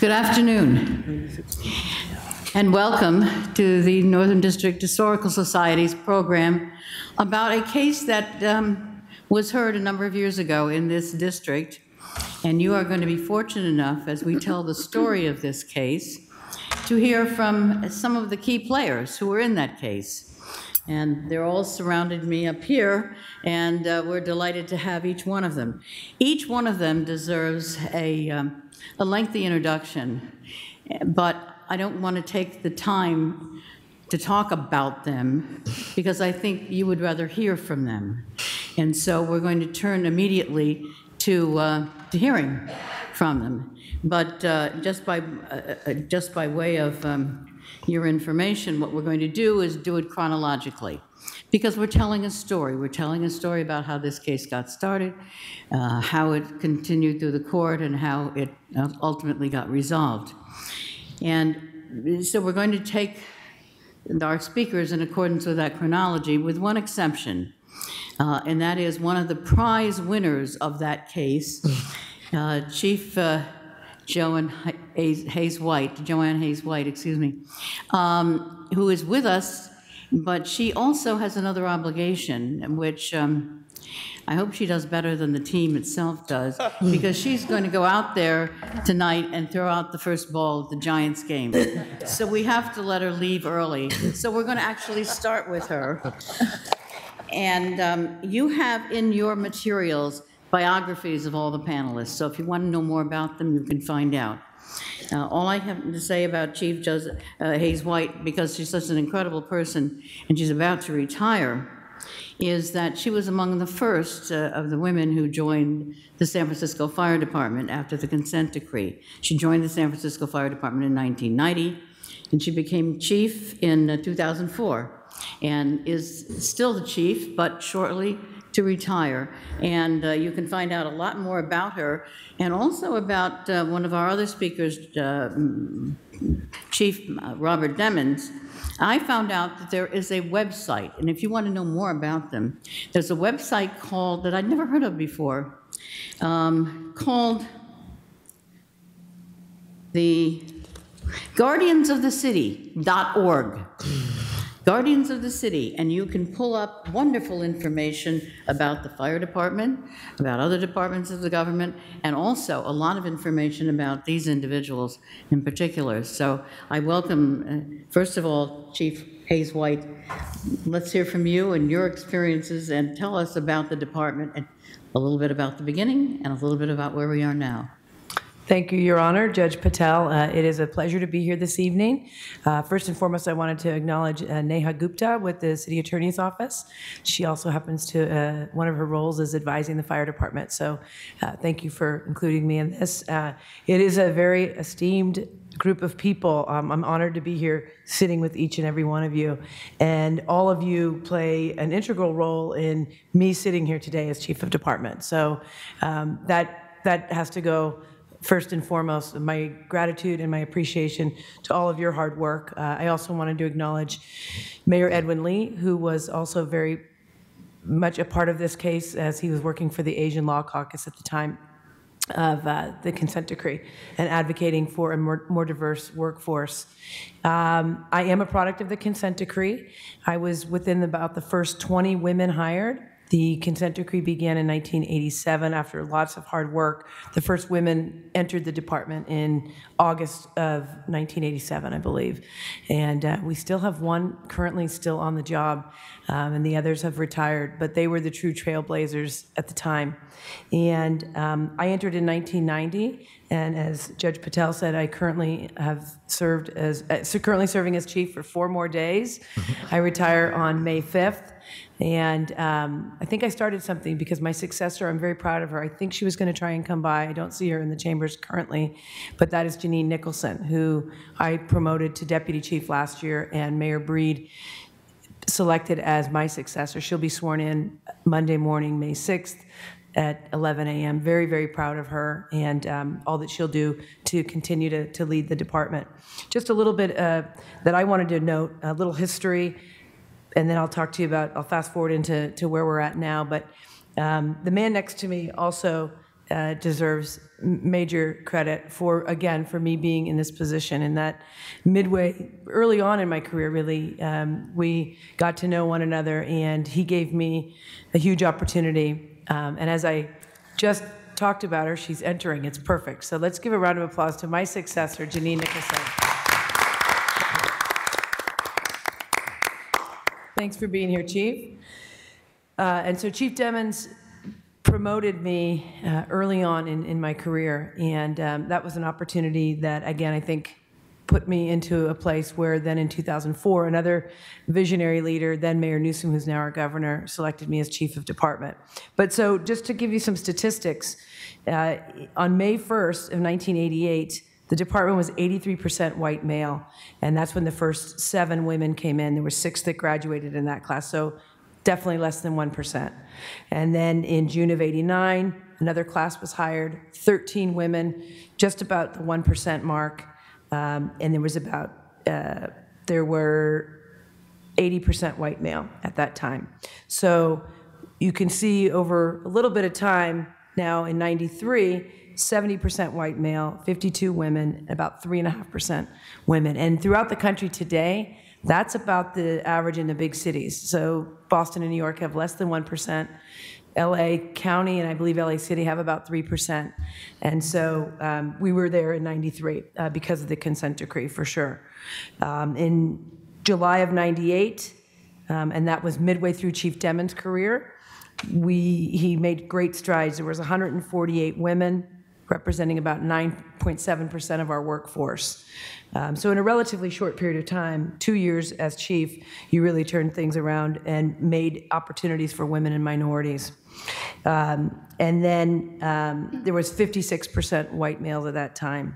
Good afternoon, and welcome to the Northern District Historical Society's program about a case that um, was heard a number of years ago in this district. And you are going to be fortunate enough, as we tell the story of this case, to hear from some of the key players who were in that case. And they're all surrounded me up here, and uh, we're delighted to have each one of them. Each one of them deserves a, um, a lengthy introduction, but I don't want to take the time to talk about them because I think you would rather hear from them. And so we're going to turn immediately to, uh, to hearing from them. But uh, just by uh, uh, just by way of um, your information, what we're going to do is do it chronologically, because we're telling a story. We're telling a story about how this case got started, uh, how it continued through the court, and how it uh, ultimately got resolved. And so we're going to take our speakers in accordance with that chronology, with one exception, uh, and that is one of the prize winners of that case, uh, Chief uh, Joan Hayes, Hayes White, Joanne Hayes White, excuse me, um, who is with us, but she also has another obligation, which um, I hope she does better than the team itself does, because she's going to go out there tonight and throw out the first ball at the Giants game. So we have to let her leave early. So we're going to actually start with her. And um, you have in your materials biographies of all the panelists. So if you want to know more about them, you can find out. Uh, all I have to say about Chief Joseph, uh, Hayes White, because she's such an incredible person and she's about to retire, is that she was among the first uh, of the women who joined the San Francisco Fire Department after the consent decree. She joined the San Francisco Fire Department in 1990, and she became chief in uh, 2004 and is still the chief, but shortly to retire. And uh, you can find out a lot more about her and also about uh, one of our other speakers, uh, Chief uh, Robert Demmons. I found out that there is a website, and if you want to know more about them, there's a website called, that I'd never heard of before, um, called the guardiansofthecity.org. Guardians of the City, and you can pull up wonderful information about the fire department, about other departments of the government, and also a lot of information about these individuals in particular. So I welcome, uh, first of all, Chief Hayes White. Let's hear from you and your experiences, and tell us about the department, and a little bit about the beginning, and a little bit about where we are now. Thank you, Your Honor. Judge Patel, uh, it is a pleasure to be here this evening. Uh, first and foremost, I wanted to acknowledge uh, Neha Gupta with the City Attorney's Office. She also happens to, uh, one of her roles is advising the fire department. So uh, thank you for including me in this. Uh, it is a very esteemed group of people. Um, I'm honored to be here sitting with each and every one of you. And all of you play an integral role in me sitting here today as Chief of Department. So um, that, that has to go first and foremost, my gratitude and my appreciation to all of your hard work. Uh, I also wanted to acknowledge Mayor Edwin Lee, who was also very much a part of this case as he was working for the Asian Law Caucus at the time of uh, the consent decree and advocating for a more, more diverse workforce. Um, I am a product of the consent decree. I was within about the first 20 women hired the consent decree began in 1987 after lots of hard work. The first women entered the department in August of 1987, I believe. And uh, we still have one currently still on the job, um, and the others have retired, but they were the true trailblazers at the time. And um, I entered in 1990, and as Judge Patel said, I currently have served as, uh, currently serving as chief for four more days. I retire on May 5th. And um, I think I started something because my successor, I'm very proud of her. I think she was going to try and come by. I don't see her in the chambers currently, but that is Jeanine Nicholson, who I promoted to deputy chief last year, and Mayor Breed selected as my successor. She'll be sworn in Monday morning, May 6th at 11 a.m. Very, very proud of her and um, all that she'll do to continue to, to lead the department. Just a little bit uh, that I wanted to note, a little history and then I'll talk to you about, I'll fast forward into to where we're at now. But um, the man next to me also uh, deserves major credit for, again, for me being in this position. And that midway, early on in my career, really, um, we got to know one another, and he gave me a huge opportunity. Um, and as I just talked about her, she's entering. It's perfect. So let's give a round of applause to my successor, Jeanine Nicholson. Thanks for being here, Chief. Uh, and so Chief Demmons promoted me uh, early on in, in my career, and um, that was an opportunity that, again, I think put me into a place where then in 2004, another visionary leader, then Mayor Newsom, who's now our governor, selected me as chief of department. But so just to give you some statistics, uh, on May 1st of 1988, the department was 83% white male, and that's when the first seven women came in. There were six that graduated in that class. So definitely less than 1%. And then in June of 89, another class was hired, 13 women, just about the 1% mark. Um, and there was about, uh, there were 80% white male at that time. So you can see over a little bit of time now in 93, 70% white male, 52 women, about 3.5% women. And throughout the country today, that's about the average in the big cities. So Boston and New York have less than 1%. LA County and I believe LA City have about 3%. And so um, we were there in 93 uh, because of the consent decree for sure. Um, in July of 98, um, and that was midway through Chief Demmons' career, we, he made great strides. There was 148 women representing about 9.7% of our workforce. Um, so in a relatively short period of time, two years as chief, you really turned things around and made opportunities for women and minorities. Um, and then um, there was 56% white males at that time.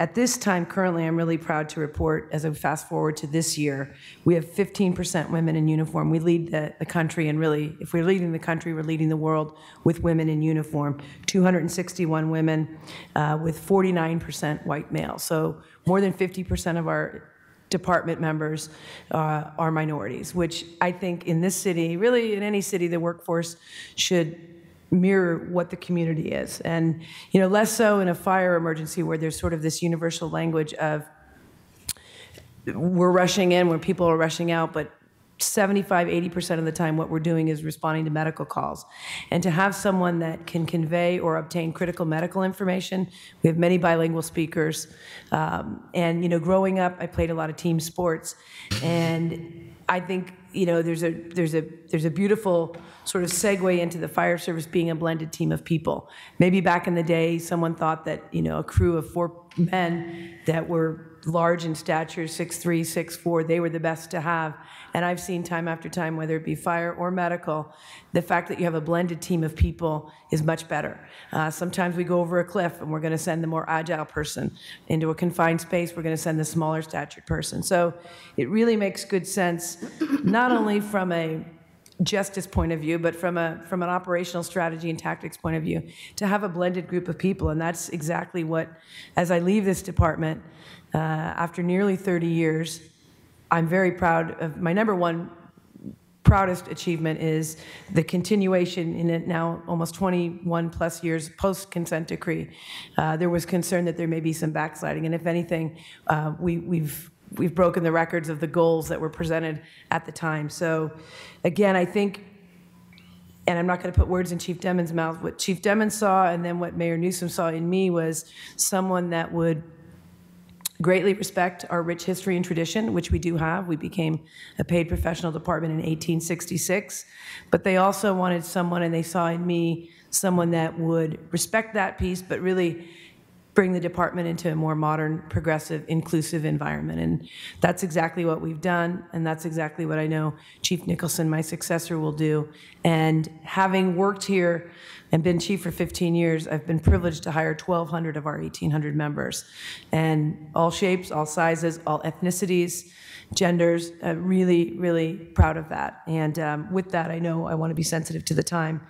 At this time, currently, I'm really proud to report, as I fast forward to this year, we have 15% women in uniform. We lead the, the country, and really, if we're leading the country, we're leading the world with women in uniform. 261 women uh, with 49% white males. So more than 50% of our department members uh, are minorities, which I think in this city, really in any city, the workforce should mirror what the community is. And, you know, less so in a fire emergency where there's sort of this universal language of we're rushing in, where people are rushing out, but 75, 80% of the time, what we're doing is responding to medical calls. And to have someone that can convey or obtain critical medical information, we have many bilingual speakers. Um, and, you know, growing up, I played a lot of team sports. And I think you know, there's a there's a there's a beautiful sort of segue into the fire service being a blended team of people. Maybe back in the day, someone thought that you know a crew of four men that were large in stature, six three, six four, they were the best to have. And I've seen time after time, whether it be fire or medical, the fact that you have a blended team of people is much better. Uh, sometimes we go over a cliff and we're going to send the more agile person into a confined space. We're going to send the smaller statured person. So it really makes good sense, not only from a justice point of view, but from a from an operational strategy and tactics point of view, to have a blended group of people, and that's exactly what. As I leave this department, uh, after nearly 30 years, I'm very proud of my number one proudest achievement is the continuation in it now almost 21 plus years post consent decree. Uh, there was concern that there may be some backsliding, and if anything, uh, we, we've we've broken the records of the goals that were presented at the time. So, again, I think. And I'm not going to put words in Chief Demmons' mouth. What Chief Demmons saw, and then what Mayor Newsom saw in me, was someone that would greatly respect our rich history and tradition, which we do have. We became a paid professional department in 1866. But they also wanted someone, and they saw in me someone that would respect that piece, but really bring the department into a more modern, progressive, inclusive environment. And that's exactly what we've done, and that's exactly what I know Chief Nicholson, my successor, will do. And having worked here and been chief for 15 years, I've been privileged to hire 1,200 of our 1,800 members, and all shapes, all sizes, all ethnicities, genders. Uh, really, really proud of that. And um, with that, I know I want to be sensitive to the time.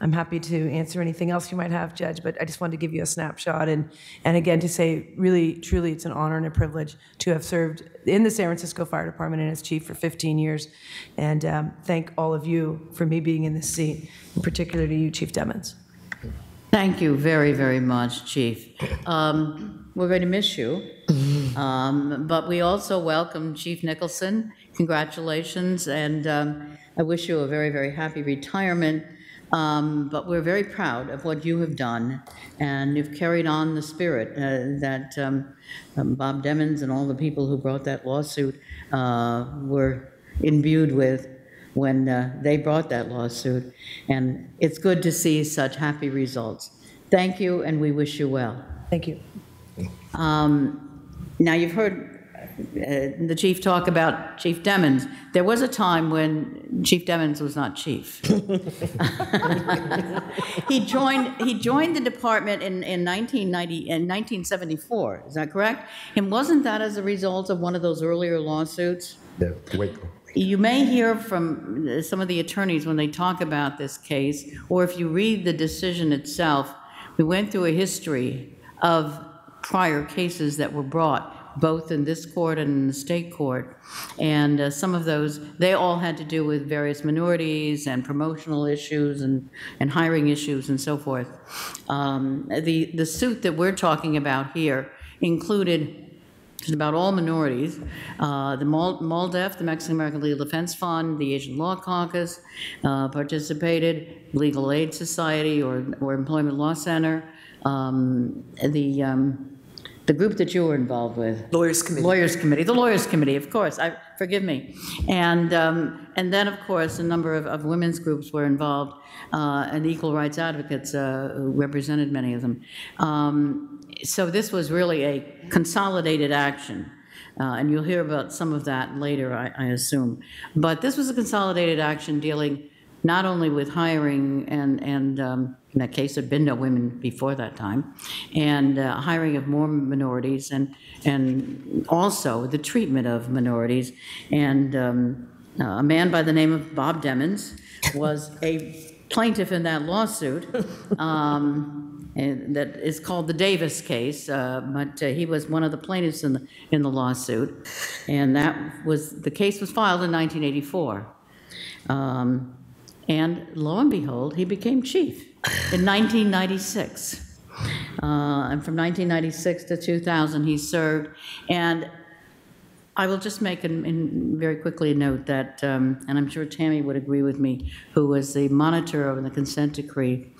I'm happy to answer anything else you might have, Judge, but I just wanted to give you a snapshot and, and again to say, really, truly, it's an honor and a privilege to have served in the San Francisco Fire Department and as chief for 15 years. And um, thank all of you for me being in this seat, in particular to you, Chief Demmons. Thank you very, very much, Chief. Um, We're going to miss you, Um, but we also welcome Chief Nicholson. Congratulations, and um, I wish you a very, very happy retirement. Um, But we're very proud of what you have done, and you've carried on the spirit uh, that um, um, Bob Demmons and all the people who brought that lawsuit uh, were imbued with when uh, they brought that lawsuit. And it's good to see such happy results. Thank you, and we wish you well. Thank you. Um, Now, you've heard the chief talk about Chief Demmons. There was a time when Chief Demmons was not chief. He joined, he joined the department in, in 1990, in 1974, is that correct? And wasn't that as a result of one of those earlier lawsuits? Yeah, Waco. You may hear from uh, some of the attorneys when they talk about this case, or if you read the decision itself, we went through a history of prior cases that were brought, both in this court and in the state court. And uh, some of those, they all had to do with various minorities and promotional issues and, and hiring issues and so forth. Um, The, the suit that we're talking about here included about all minorities. Uh, The Mal- MALDEF, the Mexican American Legal Defense Fund, the Asian Law Caucus uh, participated, Legal Aid Society or or Employment Law Center, um, the, um, the group that you were involved with. Lawyers Committee. Lawyers Committee, the Lawyers Committee, of course, I, forgive me. And, um, and then, of course, a number of, of women's groups were involved, uh, and equal rights advocates uh, represented many of them. Um, So this was really a consolidated action, uh, and you'll hear about some of that later, I, I assume. But this was a consolidated action dealing not only with hiring and, and um, in that case, there'd been no women before that time, and uh, hiring of more minorities, and, and also the treatment of minorities. And um, a man by the name of Bob Demmons was a plaintiff in that lawsuit. um, and that is called the Davis case, uh, but uh, he was one of the plaintiffs in the, in the lawsuit. And that was, the case was filed in 1984. Um, And lo and behold, he became chief in 1996. Uh, And from 1996 to 2000, he served. And I will just make, an- in- very quickly, a note that, um, and I'm sure Tammy would agree with me, who was the monitor of the consent decree,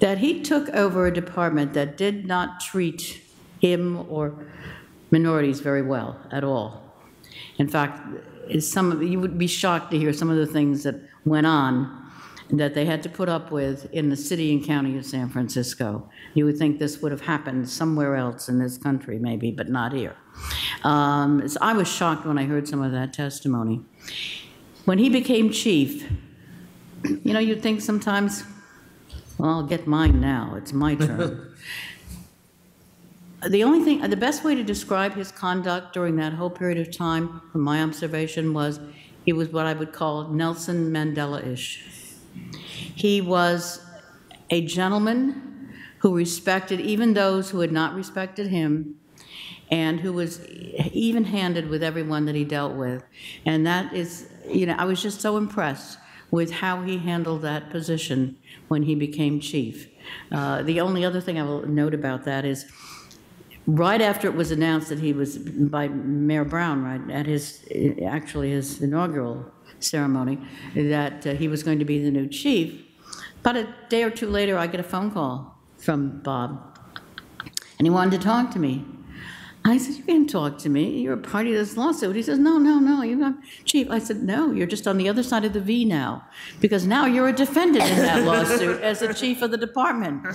that he took over a department that did not treat him or minorities very well at all. In fact, some of, you would be shocked to hear some of the things that went on that they had to put up with in the city and county of San Francisco. You would think this would have happened somewhere else in this country, maybe, but not here. Um, so I was shocked when I heard some of that testimony. When he became chief, you know, you'd think sometimes, well, I'll get mine now, it's my turn. The only thing, the best way to describe his conduct during that whole period of time, from my observation, was he was what I would call Nelson Mandela-ish. He was a gentleman who respected even those who had not respected him, and who was even-handed with everyone that he dealt with. And that is, you know, I was just so impressed with how he handled that position when he became chief. Uh, The only other thing I will note about that is, right after it was announced that he was, by Mayor Brown, right, at his, actually his inaugural ceremony, that uh, he was going to be the new chief, about a day or two later, I get a phone call from Bob, and he wanted to talk to me. I said, you can't talk to me, you're a party to this lawsuit. He says, no, no, no, you're not chief. I said, no, you're just on the other side of the V now, because now you're a defendant in that lawsuit as the chief of the department.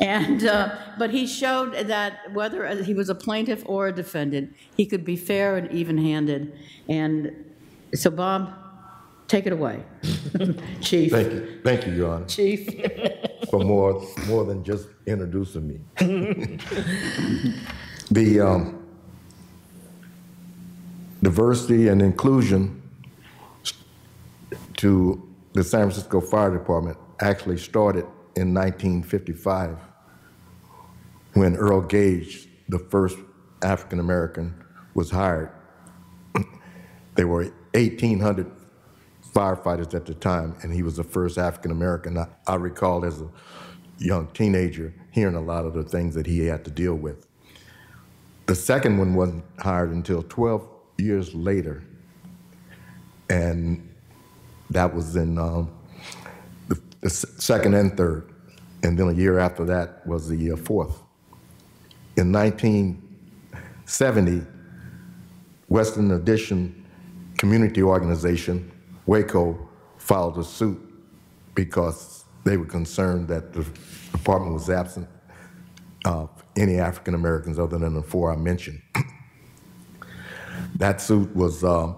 And, uh, but he showed that whether he was a plaintiff or a defendant, he could be fair and even-handed. And so, Bob, take it away, chief. Thank you, thank you, Your Honor, Chief. for more, more than just introducing me. The um, diversity and inclusion to the San Francisco Fire Department actually started in 1955 when Earl Gage, the first African-American, was hired. There were 1,800 firefighters at the time, and he was the first African-American. I- I recall as a young teenager, hearing a lot of the things that he had to deal with. The second one wasn't hired until 12 years later, and that was in um, the, the second and third, and then a year after that was the uh, fourth. In 1970, Western Addition Community Organization, Waco, filed a suit because they were concerned that the department was absent of any African Americans other than the four I mentioned. that suit was uh,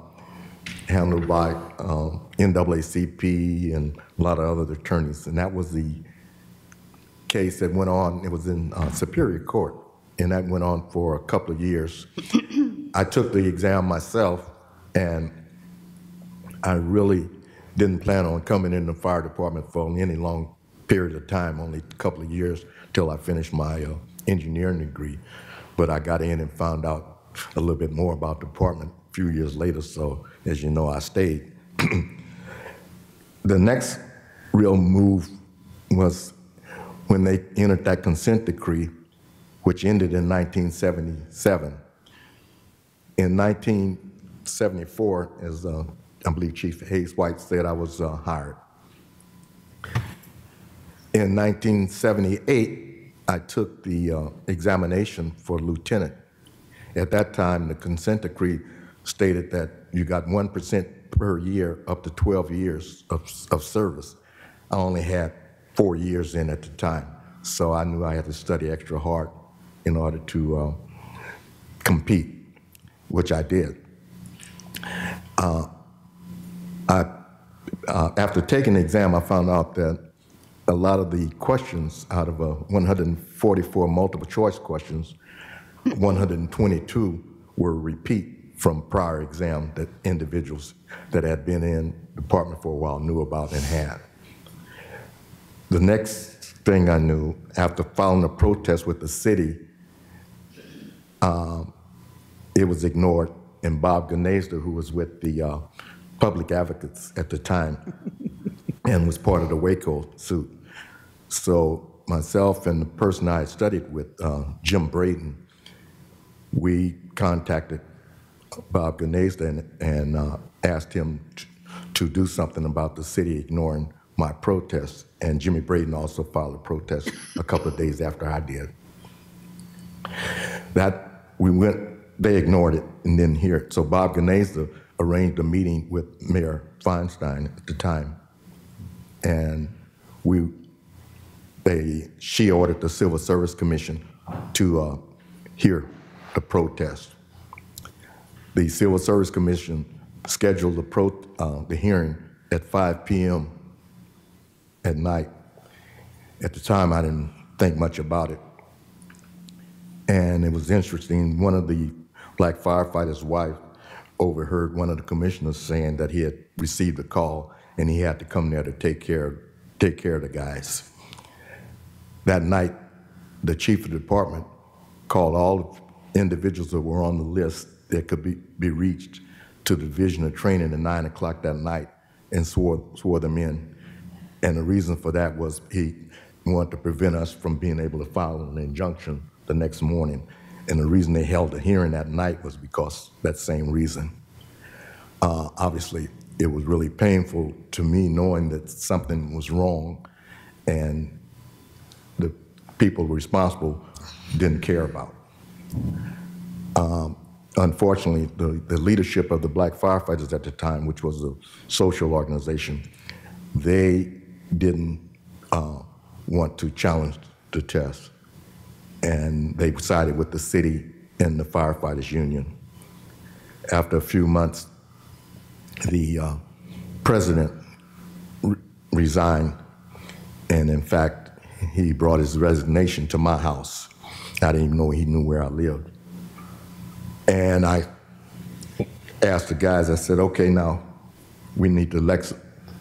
handled by um, NAACP and a lot of other attorneys, and that was the case that went on. It was in uh, Superior Court, and that went on for a couple of years. I took the exam myself, and I really didn't plan on coming in the fire department for any long period of time, only a couple of years till I finished my uh, engineering degree. But I got in and found out a little bit more about the department a few years later, so as you know, I stayed. the next real move was when they entered that consent decree, which ended in 1977. In 1974, as uh, I believe Chief Hayes White said, I was uh, hired. In 1978, I took the uh, examination for lieutenant. At that time, the consent decree stated that you got 1% per year up to 12 years of, of service. I only had four years in at the time, so I knew I had to study extra hard in order to uh, compete, which I did. Uh, I, uh, after taking the exam, I found out that a lot of the questions out of uh, 144 multiple choice questions, 122 were repeat from prior exam that individuals that had been in the department for a while knew about and had. The next thing I knew, after filing a protest with the city, um, it was ignored, and Bob Gnaizda, who was with the uh, public advocates at the time and was part of the Waco suit. So myself and the person I studied with, uh, Jim Braden, we contacted Bob Gnaizda and, and uh, asked him t- to do something about the city ignoring my protest. And Jimmy Braden also filed a protest a couple of days after I did. That we went, they ignored it and didn't hear it. So Bob Gnaizda arranged a meeting with Mayor Feinstein at the time, and we, they, she ordered the Civil Service Commission to uh, hear the protest. The Civil Service Commission scheduled the pro, uh, the hearing at 5 p.m. at night. At the time, I didn't think much about it. And it was interesting, one of the black firefighters' wife overheard one of the commissioners saying that he had received a call and he had to come there to take care, take care of the guys. That night, the chief of the department called all the individuals that were on the list that could be, be reached to the division of training at nine o'clock that night and swore, swore them in. And the reason for that was he wanted to prevent us from being able to file an injunction the next morning. And the reason they held the hearing that night was because that same reason. Uh, obviously, it was really painful to me knowing that something was wrong and the people responsible didn't care about. Um, unfortunately, the, the leadership of the black firefighters at the time, which was a social organization, they didn't uh, want to challenge the test. And they sided with the city and the firefighters union. After a few months, the uh, president re- resigned, and in fact, he brought his resignation to my house. I didn't even know he knew where I lived. And I asked the guys, I said, okay, now we need to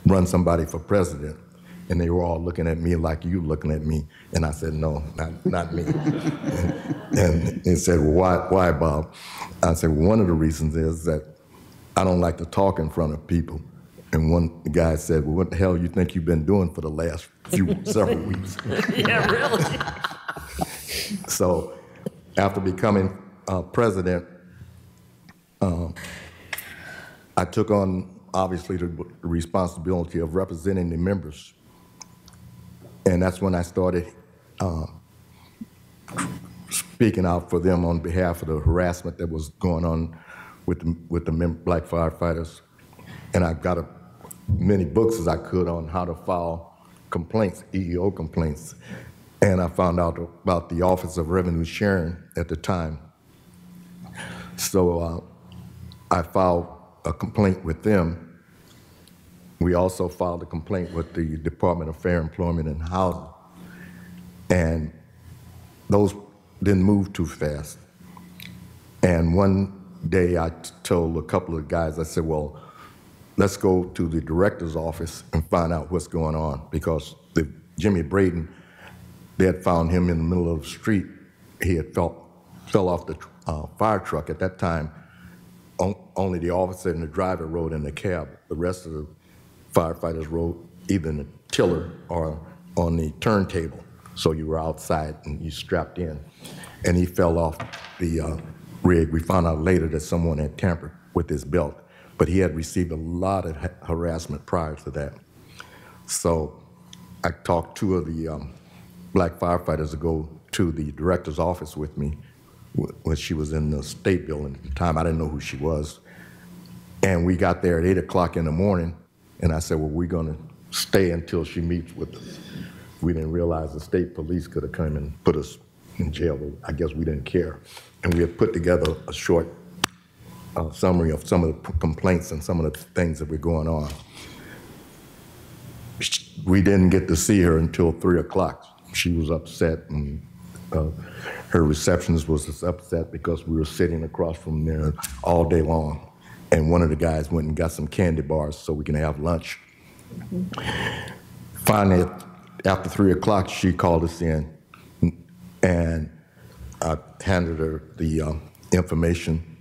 run somebody for president. And they were all looking at me like you looking at me. And I said, no, not, not me. and, and they said, well, why, why, Bob? I said, well, one of the reasons is that I don't like to talk in front of people. And one guy said, well, what the hell you think you've been doing for the last few, several weeks. Yeah, really? So after becoming uh, president, um, I took on, obviously, the responsibility of representing the members. And that's when I started uh, speaking out for them on behalf of the harassment that was going on with the, with the black firefighters. And I got a, many books as I could on how to file complaints, EEO complaints. And I found out about the Office of Revenue Sharing at the time. So uh, I filed a complaint with them. We also filed a complaint with the Department of Fair Employment and Housing. And those didn't move too fast. And one day I told a couple of guys, I said, well, let's go to the director's office and find out what's going on because the, Jimmy Braden, they had found him in the middle of the street. He had fell, fell off the uh, fire truck. At that time, on, only the officer and the driver rode in the cab. The rest of the firefighters rode either in the tiller or on the turntable. So you were outside and you strapped in. And he fell off the uh, rig. We found out later that someone had tampered with his belt, but he had received a lot of ha- harassment prior to that. So I talked two of the um, black firefighters to go to the director's office with me when she was in the state building at the time. I didn't know who she was. And we got there at 8 o'clock in the morning, and I said, Well, we're going to stay until she meets with us. We didn't realize the state police could have come and put us in jail, but I guess we didn't care. And we had put together a short uh, summary of some of the complaints and some of the things that were going on. We didn't get to see her until 3 o'clock. She was upset, and uh, her receptionist was upset because we were sitting across from there all day long. And one of the guys went and got some candy bars so we can have lunch. Finally, after 3 o'clock, she called us in, and I handed her the um, information.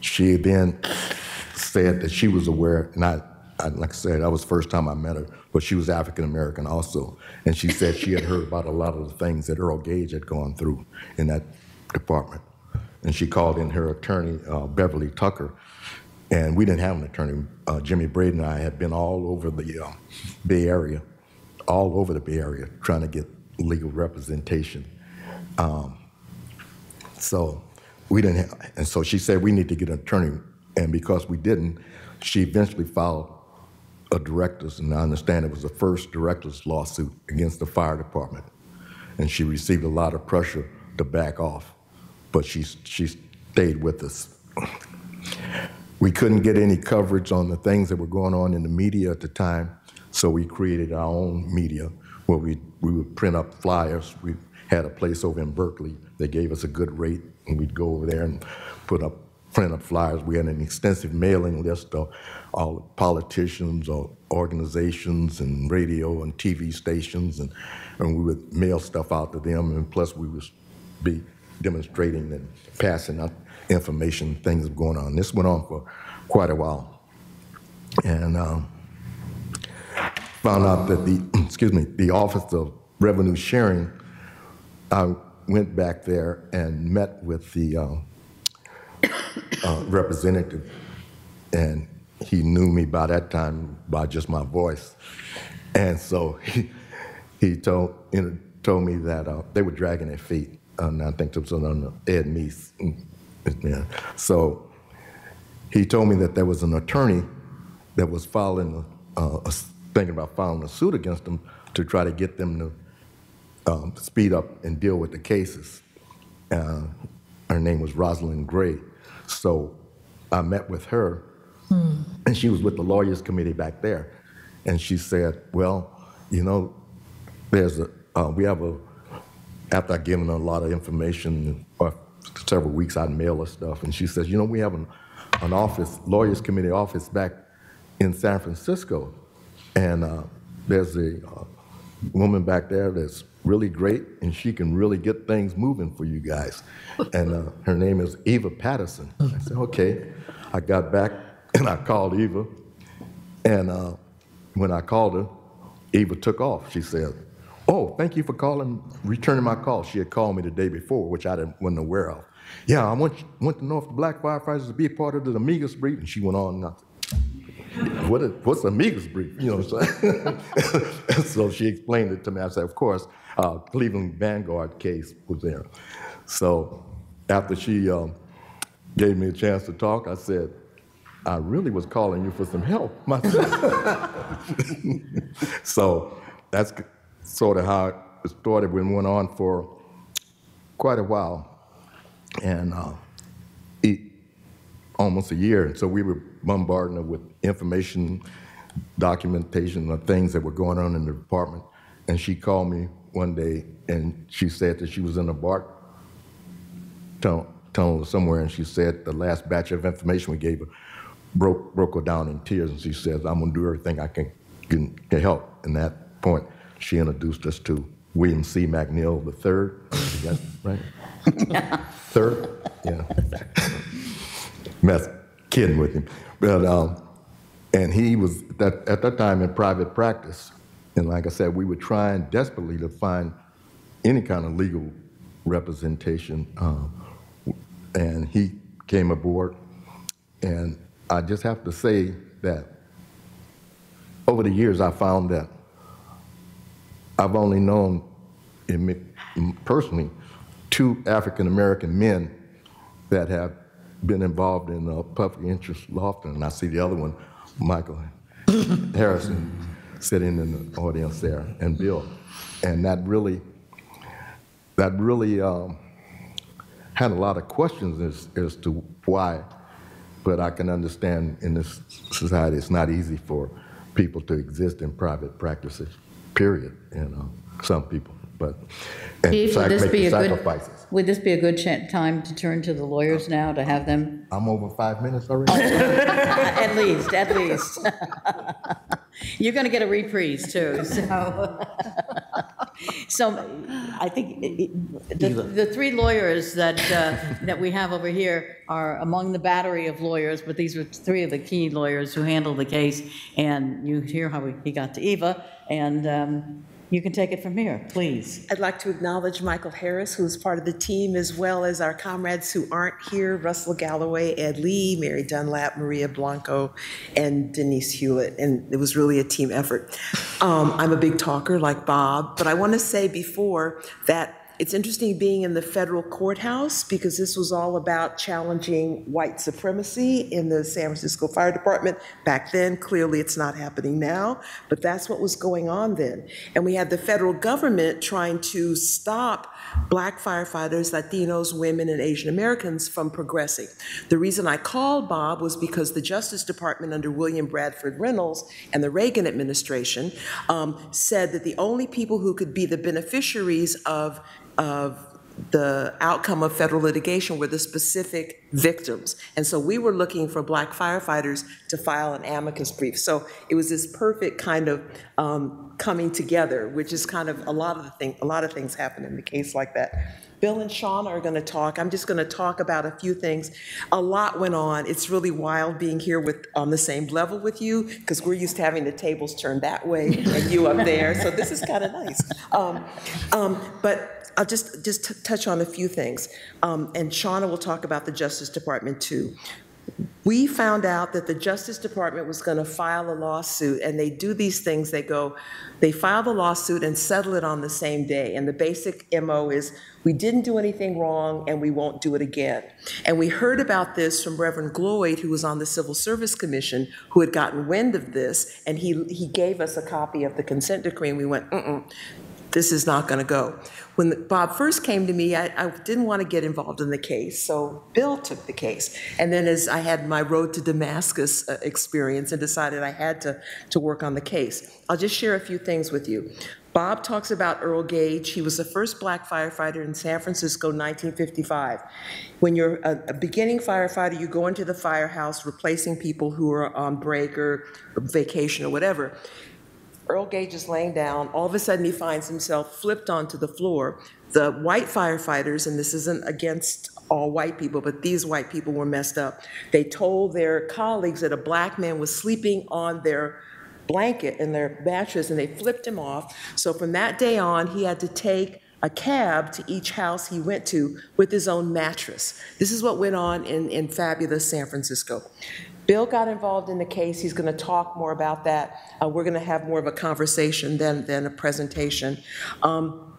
She then said that she was aware, and I, I, like I said, that was the first time I met her, but she was African American also. And she said she had heard about a lot of the things that Earl Gage had gone through in that department. And she called in her attorney, uh, Beverly Tucker, and we didn't have an attorney. Uh, Jimmy Braden and I had been all over the uh, Bay Area, all over the Bay Area, trying to get legal representation. Um, so we didn't have, and so she said we need to get an attorney. And because we didn't, she eventually filed a director's, and I understand it was the first director's lawsuit against the fire department. And she received a lot of pressure to back off, but she, she stayed with us. We couldn't get any coverage on the things that were going on in the media at the time, so we created our own media where we, we would print up flyers. We had a place over in Berkeley that gave us a good rate, and we'd go over there and put up, print up flyers. We had an extensive mailing list of all politicians or organizations and radio and TV stations, and, and we would mail stuff out to them, and plus we would be demonstrating and passing out information, things were going on. This went on for quite a while. And um, found out that the, excuse me, the Office of Revenue Sharing, I went back there and met with the uh, uh, representative, and he knew me by that time by just my voice. And so he, he told, you know, told me that uh, they were dragging their feet. And I think it was on Ed Meese. Yeah. So he told me that there was an attorney that was filing, uh, a, thinking about filing a suit against them to try to get them to um, speed up and deal with the cases. Uh, her name was Rosalind Gray. So I met with her, and she was with the lawyers committee back there, and she said, "Well, you know, there's a uh, we have a after I given her a lot of information, or several weeks I'd mail her stuff, and she says, you know, we have an, an office, lawyers committee office back in San Francisco, and uh, there's a uh, woman back there that's really great, and she can really get things moving for you guys, and uh, her name is Eva Paterson. I said, okay. I got back and I called Eva, and uh, when I called her, Eva took off. She said, "Oh, thank you for calling, returning my call." She had called me the day before, which I didn't, wasn't aware of. Yeah, I want want to know if the black firefighters to be a part of the amicus brief, and she went on. Nothing. What is, what's amicus brief? You know what I'm saying? so she explained it to me. I said, of course, uh, Cleveland Vanguard case was there. So after she um, gave me a chance to talk, I said, I really was calling you for some help myself. so that's sort of how it started. We went on for quite a while, and uh, it, almost a year. And so we were bombarding her with information, documentation of things that were going on in the department. And she called me one day, and she said that she was in a BART tunnel, somewhere, and she said the last batch of information we gave her broke, broke her down in tears, and she says, I'm going to do everything I can, can, can help. And that point, she introduced us to William C. McNeil III. right? yeah. Third? Yeah. Mess kidding with him. But, um, and he was that, at that time in private practice. And like I said, we were trying desperately to find any kind of legal representation. Um, and he came aboard. And I just have to say that over the years, I found that I've only known personally two African American men that have been involved in uh, public interest law firm. And I see the other one, Michael Harrison, sitting in the audience there, and Bill. And that really, that really um, had a lot of questions as, as to why but I can understand in this society it's not easy for people to exist in private practices, period, you know, some people. But and Chief, would this make be the a good, sacrifices. would this be a good time to turn to the lawyers now, to have them, I'm over five minutes already? Oh, at least, at least. You're going to get a reprise, too, so. So I think it- it- the, the three lawyers that, uh, that we have over here are among the battery of lawyers, but these were three of the key lawyers who handled the case, and you hear how he- he got to Eva, and um, you can take it from here, please. I'd like to acknowledge Michael Harris, who is part of the team, as well as our comrades who aren't here, Russell Galloway, Ed Lee, Mary Dunlap, Maria Blanco, and Denise Hulett. And it was really a team effort. Um, I'm a big talker like Bob, but I want to say before that it's interesting being in the federal courthouse because this was all about challenging white supremacy in the San Francisco Fire Department. Back then, clearly it's not happening now, but that's what was going on then. And we had the federal government trying to stop black firefighters, Latinos, women, and Asian Americans from progressing. The reason I called Bob was because the Justice Department under William Bradford Reynolds and the Reagan administration um, said that the only people who could be the beneficiaries of of the outcome of federal litigation were the specific victims. And so we were looking for black firefighters to file an amicus brief. So it was this perfect kind of um, coming together, which is kind of a lot of the thing, a lot of things happen in the case like that. Bill and Shauna are going to talk. I'm just going to talk about a few things. A lot went on. It's really wild being here with on the same level with you because we're used to having the tables turned that way and you up there. So this is kind of nice. Um, um, but I'll just, just touch on a few things. Um, and Shauna will talk about the Justice Department too. We found out that the Justice Department was going to file a lawsuit, and they do these things. They go, they file the lawsuit and settle it on the same day. And the basic MO is we didn't do anything wrong and we won't do it again. And we heard about this from Reverend Gloyd, who was on the Civil Service Commission, who had gotten wind of this, and he, he gave us a copy of the consent decree, and we went, mm this is not going to go. When the, Bob first came to me, I, I, didn't want to get involved in the case, so Bill took the case. And then as I had my road to Damascus uh, experience and decided I had to, to work on the case, I'll just share a few things with you. Bob talks about Earl Gage. He was the first black firefighter in San Francisco, 1955. When you're a, a, beginning firefighter, you go into the firehouse replacing people who are on break or vacation or whatever. Earl Gage is laying down. All of a sudden, he finds himself flipped onto the floor. The white firefighters, and this isn't against all white people, but these white people were messed up. They told their colleagues that a black man was sleeping on their blanket and their mattress, and they flipped him off. So from that day on, he had to take a cab to each house he went to with his own mattress. This is what went on in, in fabulous San Francisco. Bill got involved in the case. He's going to talk more about that. Uh, we're going to have more of a conversation than, than a presentation. Um,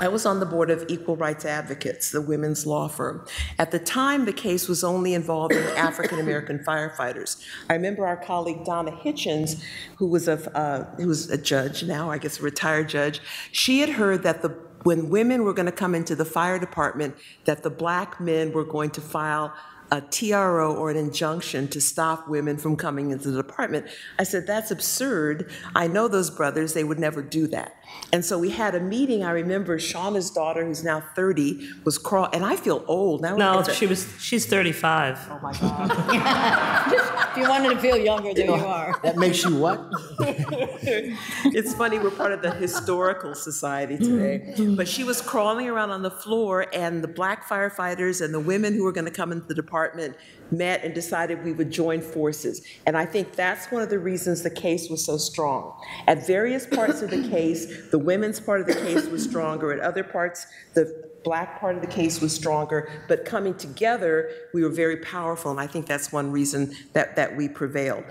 I was on the board of Equal Rights Advocates, the women's law firm. At the time, the case was only involving African American firefighters. I remember our colleague Donna Hitchens, who was a uh, who was a judge now, I guess a retired judge. She had heard that the when women were going to come into the fire department, that the black men were going to file a TRO or an injunction to stop women from coming into the department. I said, that's absurd. I know those brothers, they would never do that. And so we had a meeting. I remember Shauna's daughter, who's now 30, was crawl, and I feel old now. No, she was. She's 35. Oh my God. If you wanted to feel younger, there you are. That makes you what? it's funny, we're part of the historical society mm-hmm. today. But she was crawling around on the floor, and the black firefighters and the women who were going to come into the department met and decided we would join forces. And I think that's one of the reasons the case was so strong. At various parts of the case, the women's part of the case was stronger. At other parts, the black part of the case was stronger. But coming together, we were very powerful. And I think that's one reason that, that we prevailed.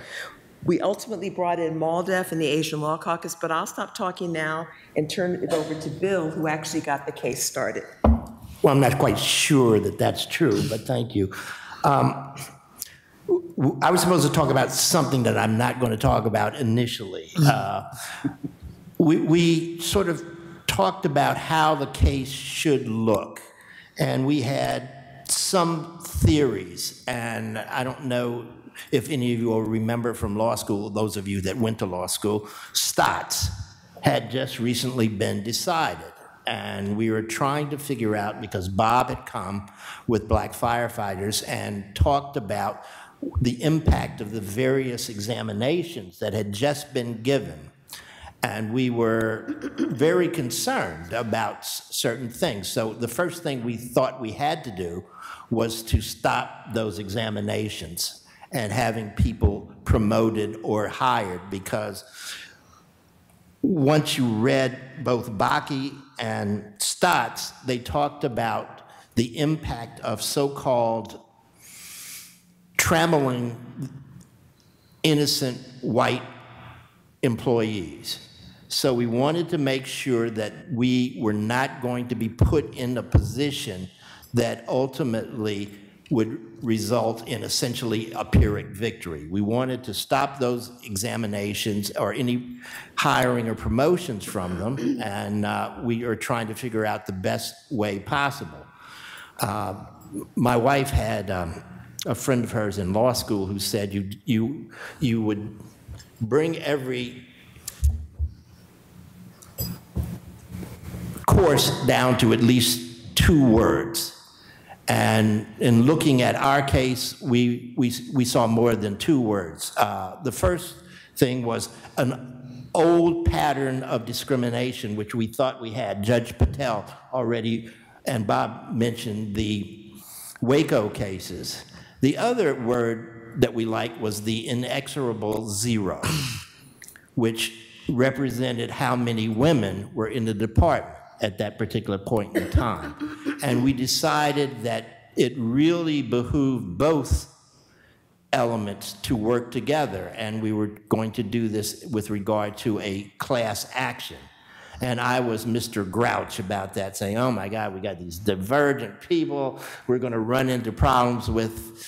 We ultimately brought in MALDEF and the Asian Law Caucus, but I'll stop talking now and turn it over to Bill, who actually got the case started. Well, I'm not quite sure that that's true, but thank you. Um, I was supposed to talk about something that I'm not going to talk about initially. Uh, we, we sort of talked about how the case should look, and we had some theories, and I don't know if any of you will remember from law school, those of you that went to law school, Stotts had just recently been decided. And we were trying to figure out, because Bob had come with black firefighters and talked about the impact of the various examinations that had just been given. And we were very concerned about certain things. So the first thing we thought we had to do was to stop those examinations and having people promoted or hired because once you read both Bakke and Stotts, they talked about the impact of so-called trammeling innocent white employees. So we wanted to make sure that we were not going to be put in a position that ultimately would result in essentially a Pyrrhic victory. We wanted to stop those examinations or any hiring or promotions from them, and uh, we are trying to figure out the best way possible. Uh, my wife had um, a friend of hers in law school who said you, you, you would bring every course down to at least two words and in looking at our case, we, we, we saw more than two words. Uh, the first thing was an old pattern of discrimination, which we thought we had. Judge Patel already, and Bob mentioned the Waco cases. The other word that we liked was the inexorable zero, which represented how many women were in the department at that particular point in time. And we decided that it really behooved both elements to work together, and we were going to do this with regard to a class action. And I was Mr. Grouch about that, saying, oh my God, we got these divergent people. We're going to run into problems with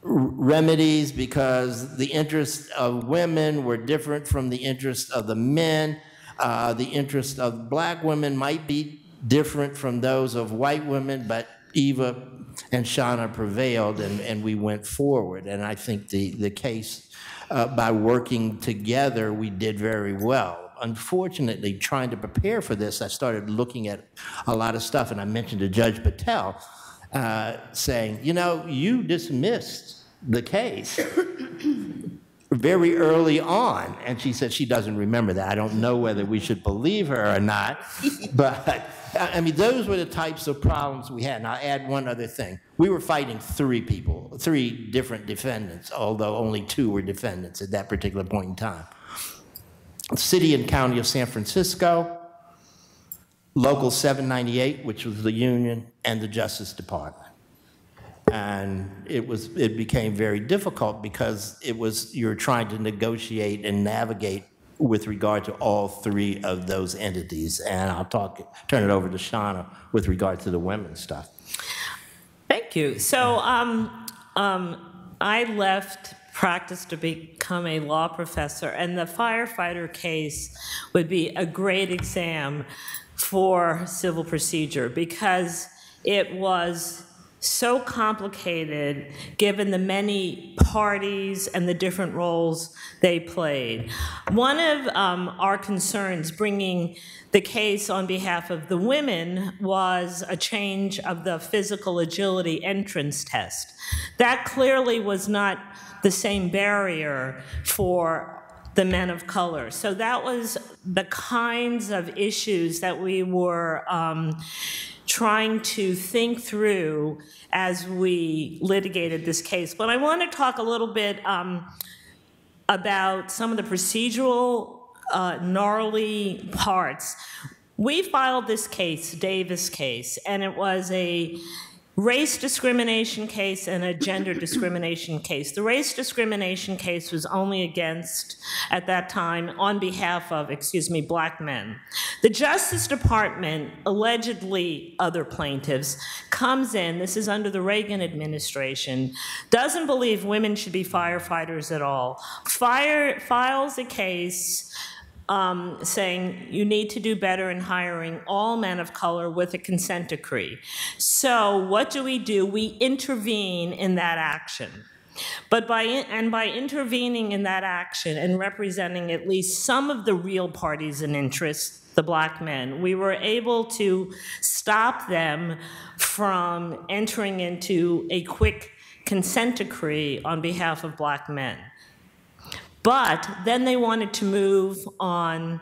remedies because the interests of women were different from the interests of the men. Uh, the interests of black women might be different from those of white women, but Eva and Shauna prevailed and, and we went forward. And I think the, the case, uh, by working together, we did very well. Unfortunately, trying to prepare for this, I started looking at a lot of stuff, and I mentioned to Judge Patel, uh, saying, you know, you dismissed the case very early on. And she said she doesn't remember that. I don't know whether we should believe her or not. but I mean, those were the types of problems we had. And I'll add one other thing. We were fighting three people, three different defendants, although only two were defendants at that particular point in time. City and County of San Francisco, Local 798, which was the union, and the Justice Department. And it was, it became very difficult because it was, you're trying to negotiate and navigate with regard to all three of those entities. And I'll talk, turn it over to Shauna with regard to the women's stuff. Thank you. So um, um, I left practice to become a law professor, and the firefighter case would be a great exam for civil procedure because it was so complicated given the many parties and the different roles they played. One of um, our concerns bringing the case on behalf of the women was a change of the physical agility entrance test. That clearly was not the same barrier for the men of color. So that was the kinds of issues that we were um, trying to think through as we litigated this case. But I want to talk a little bit um, about some of the procedural uh, gnarly parts. We filed this case, Davis case, and it was a race discrimination case and a gender discrimination case. The race discrimination case was only against, at that time, on behalf of, excuse me, black men. The Justice Department, allegedly other plaintiffs, comes in, this is under the Reagan administration, doesn't believe women should be firefighters at all, fire, files a case um, saying you need to do better in hiring all men of color with a consent decree. So what do we do? We intervene in that action. But by and by intervening in that action and representing at least some of the real parties and interests, the black men, we were able to stop them from entering into a quick consent decree on behalf of black men. But then they wanted to move on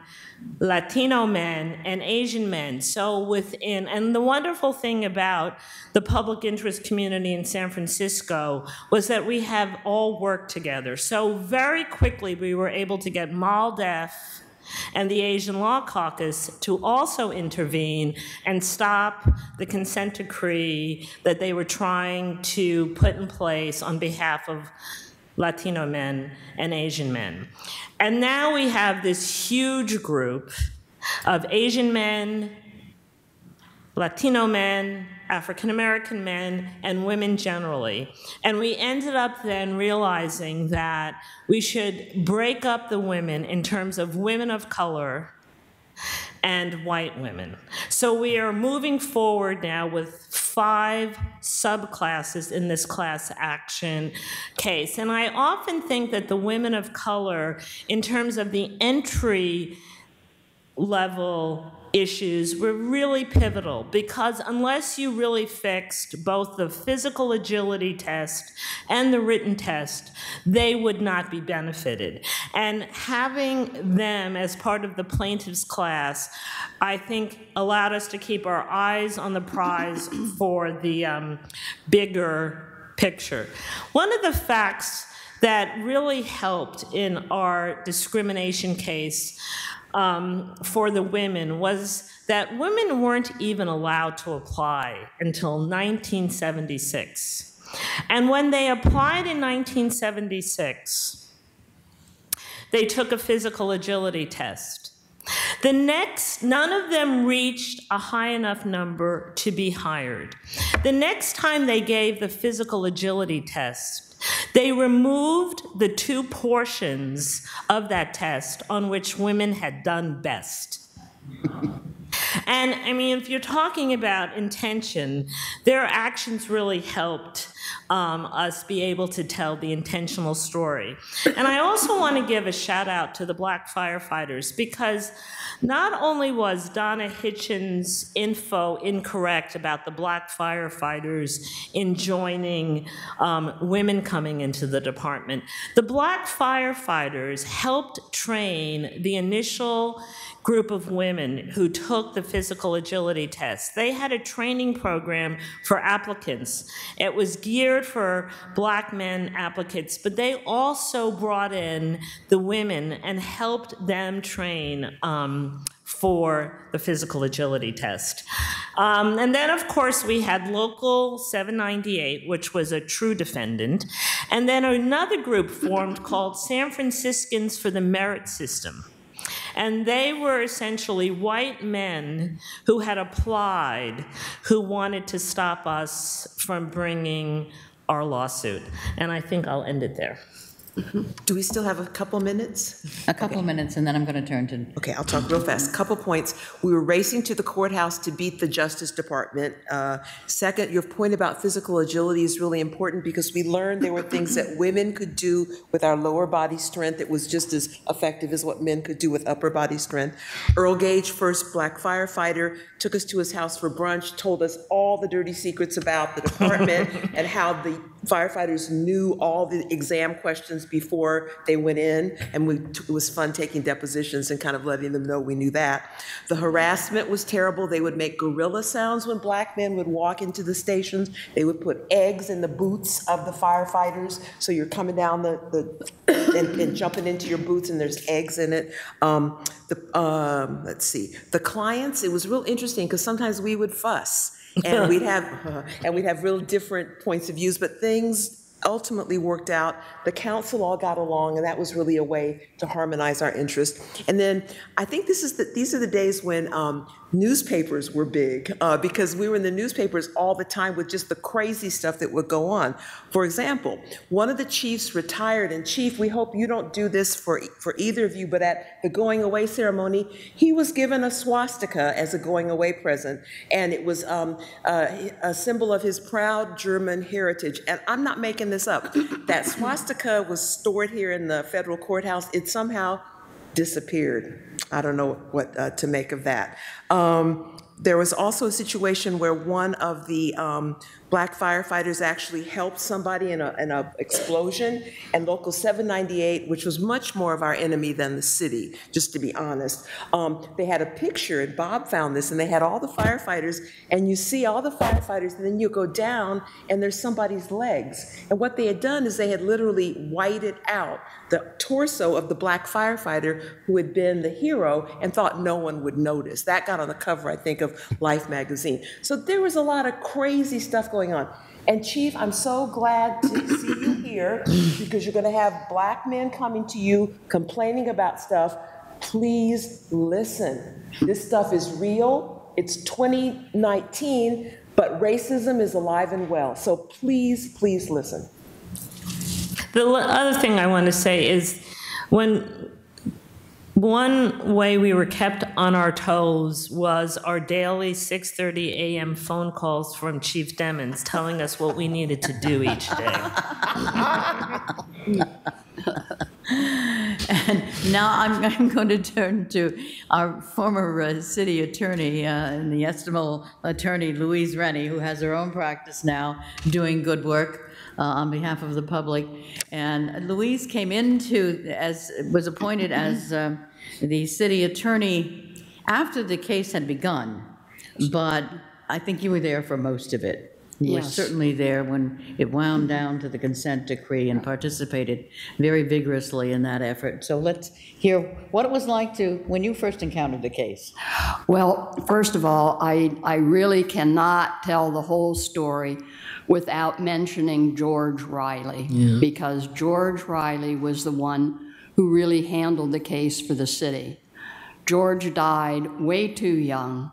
Latino men and Asian men. So within, and the wonderful thing about the public interest community in San Francisco was that we have all worked together. So very quickly we were able to get MALDEF and the Asian Law Caucus to also intervene and stop the consent decree that they were trying to put in place on behalf of Latino men, and Asian men. And now we have this huge group of Asian men, Latino men, African American men, and women generally. And we ended up then realizing that we should break up the women in terms of women of color and white women. So we are moving forward now with five subclasses in this class action case. And I often think that the women of color, in terms of the entry level issues were really pivotal because unless you really fixed both the physical agility test and the written test, they would not be benefited. And having them as part of the plaintiff's class, I think allowed us to keep our eyes on the prize for the um, bigger picture. One of the facts that really helped in our discrimination case um, for the women was that women weren't even allowed to apply until 1976. And when they applied in 1976, they took a physical agility test. The next, none of them reached a high enough number to be hired. The next time they gave the physical agility test, they removed the two portions of that test on which women had done best. And I mean, if you're talking about intention, their actions really helped um, us be able to tell the intentional story. And I also want to give a shout out to the black firefighters because not only was Donna Hitchens' info incorrect about the black firefighters enjoining um, women coming into the department, the black firefighters helped train the initial group of women who took the physical agility test. They had a training program for applicants. It was geared for black men applicants, but they also brought in the women and helped them train um, for the physical agility test. Um, and then, of course, we had Local 798, which was a true defendant, and then another group formed called San Franciscans for the Merit System. And they were essentially white men who had applied, who wanted to stop us from bringing our lawsuit. And I think I'll end it there. Do we still have a couple minutes? A couple minutes, and then I'm going to turn to Okay, I'll talk real fast. Couple points. We were racing to the courthouse to beat the Justice Department. Uh, Second, your point about physical agility is really important because we learned there were things that women could do with our lower body strength that was just as effective as what men could do with upper body strength. Earl Gage, first black firefighter, took us to his house for brunch, told us all the dirty secrets about the department and how the firefighters knew all the exam questions before they went in, and we, it was fun taking depositions and kind of letting them know we knew that. The harassment was terrible. They would make gorilla sounds when black men would walk into the stations. They would put eggs in the boots of the firefighters, so you're coming down the, the and, and jumping into your boots, and there's eggs in it. Um, the, um, let's see, the clients. It was real interesting because sometimes we would fuss and we'd have and we'd have real different points of views, but things ultimately worked out. The counsel all got along, and that was really a way to harmonize our interests. And then I think this is the, these are the days when um, newspapers were big uh, because we were in the newspapers all the time with just the crazy stuff that would go on. For example, one of the chiefs retired, and chief, we hope you don't do this for for either of you, but at the going away ceremony, he was given a swastika as a going away present, and it was um, uh, a symbol of his proud German heritage. And I'm not making this up. That swastika was stored here in the federal courthouse. It somehow disappeared. I don't know what uh, to make of that. Um, there was also a situation where one of the um, black firefighters actually helped somebody in an explosion, and Local 798, which was much more of our enemy than the city, just to be honest, um, they had a picture, and Bob found this, and they had all the firefighters, and you see all the firefighters, and then you go down, and there's somebody's legs. And what they had done is they had literally whited out the torso of the black firefighter who had been the hero and thought no one would notice. That got on the cover, I think, of Life magazine. So there was a lot of crazy stuff going on. And Chief, I'm so glad to see you here because you're going to have black men coming to you complaining about stuff. Please listen. This stuff is real. It's 2019, but racism is alive and well. So please, please listen. The other thing I want to say is when one way we were kept on our toes was our daily 6:30 a.m. phone calls from Chief Demmons telling us what we needed to do each day. and now I'm, I'm, going to turn to our former uh, city attorney uh, and the estimable attorney Louise Renne, who has her own practice now, doing good work uh, on behalf of the public. And Louise came into, as, was appointed as uh, the city attorney after the case had begun, but I think you were there for most of it. You were Yes. certainly there when it wound down to the consent decree and participated very vigorously in that effort. So let's hear what it was like to, when you first encountered the case. Well, first of all, I, I really cannot tell the whole story without mentioning George Riley, because George Riley was the one who really handled the case for the city. George died way too young,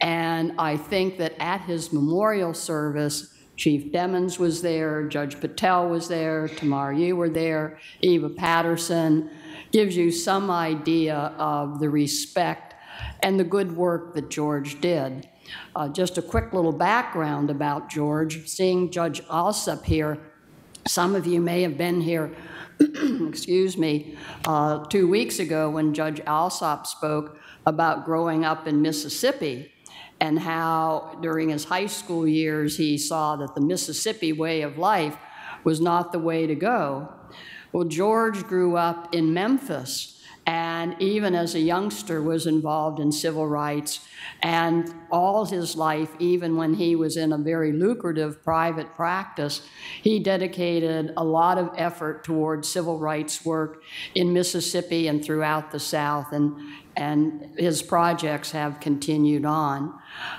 and I think that at his memorial service, Chief Demmons was there, Judge Patel was there, Tamar, you were there, Eva Paterson, gives you some idea of the respect and the good work that George did. Uh, just a quick little background about George, seeing Judge Alsup here, some of you may have been here, excuse me, uh, two weeks ago when Judge Alsup spoke about growing up in Mississippi and how during his high school years he saw that the Mississippi way of life was not the way to go. Well, George grew up in Memphis and even as a youngster was involved in civil rights. And all his life, even when he was in a very lucrative private practice, he dedicated a lot of effort towards civil rights work in Mississippi and throughout the South. And and his projects have continued on.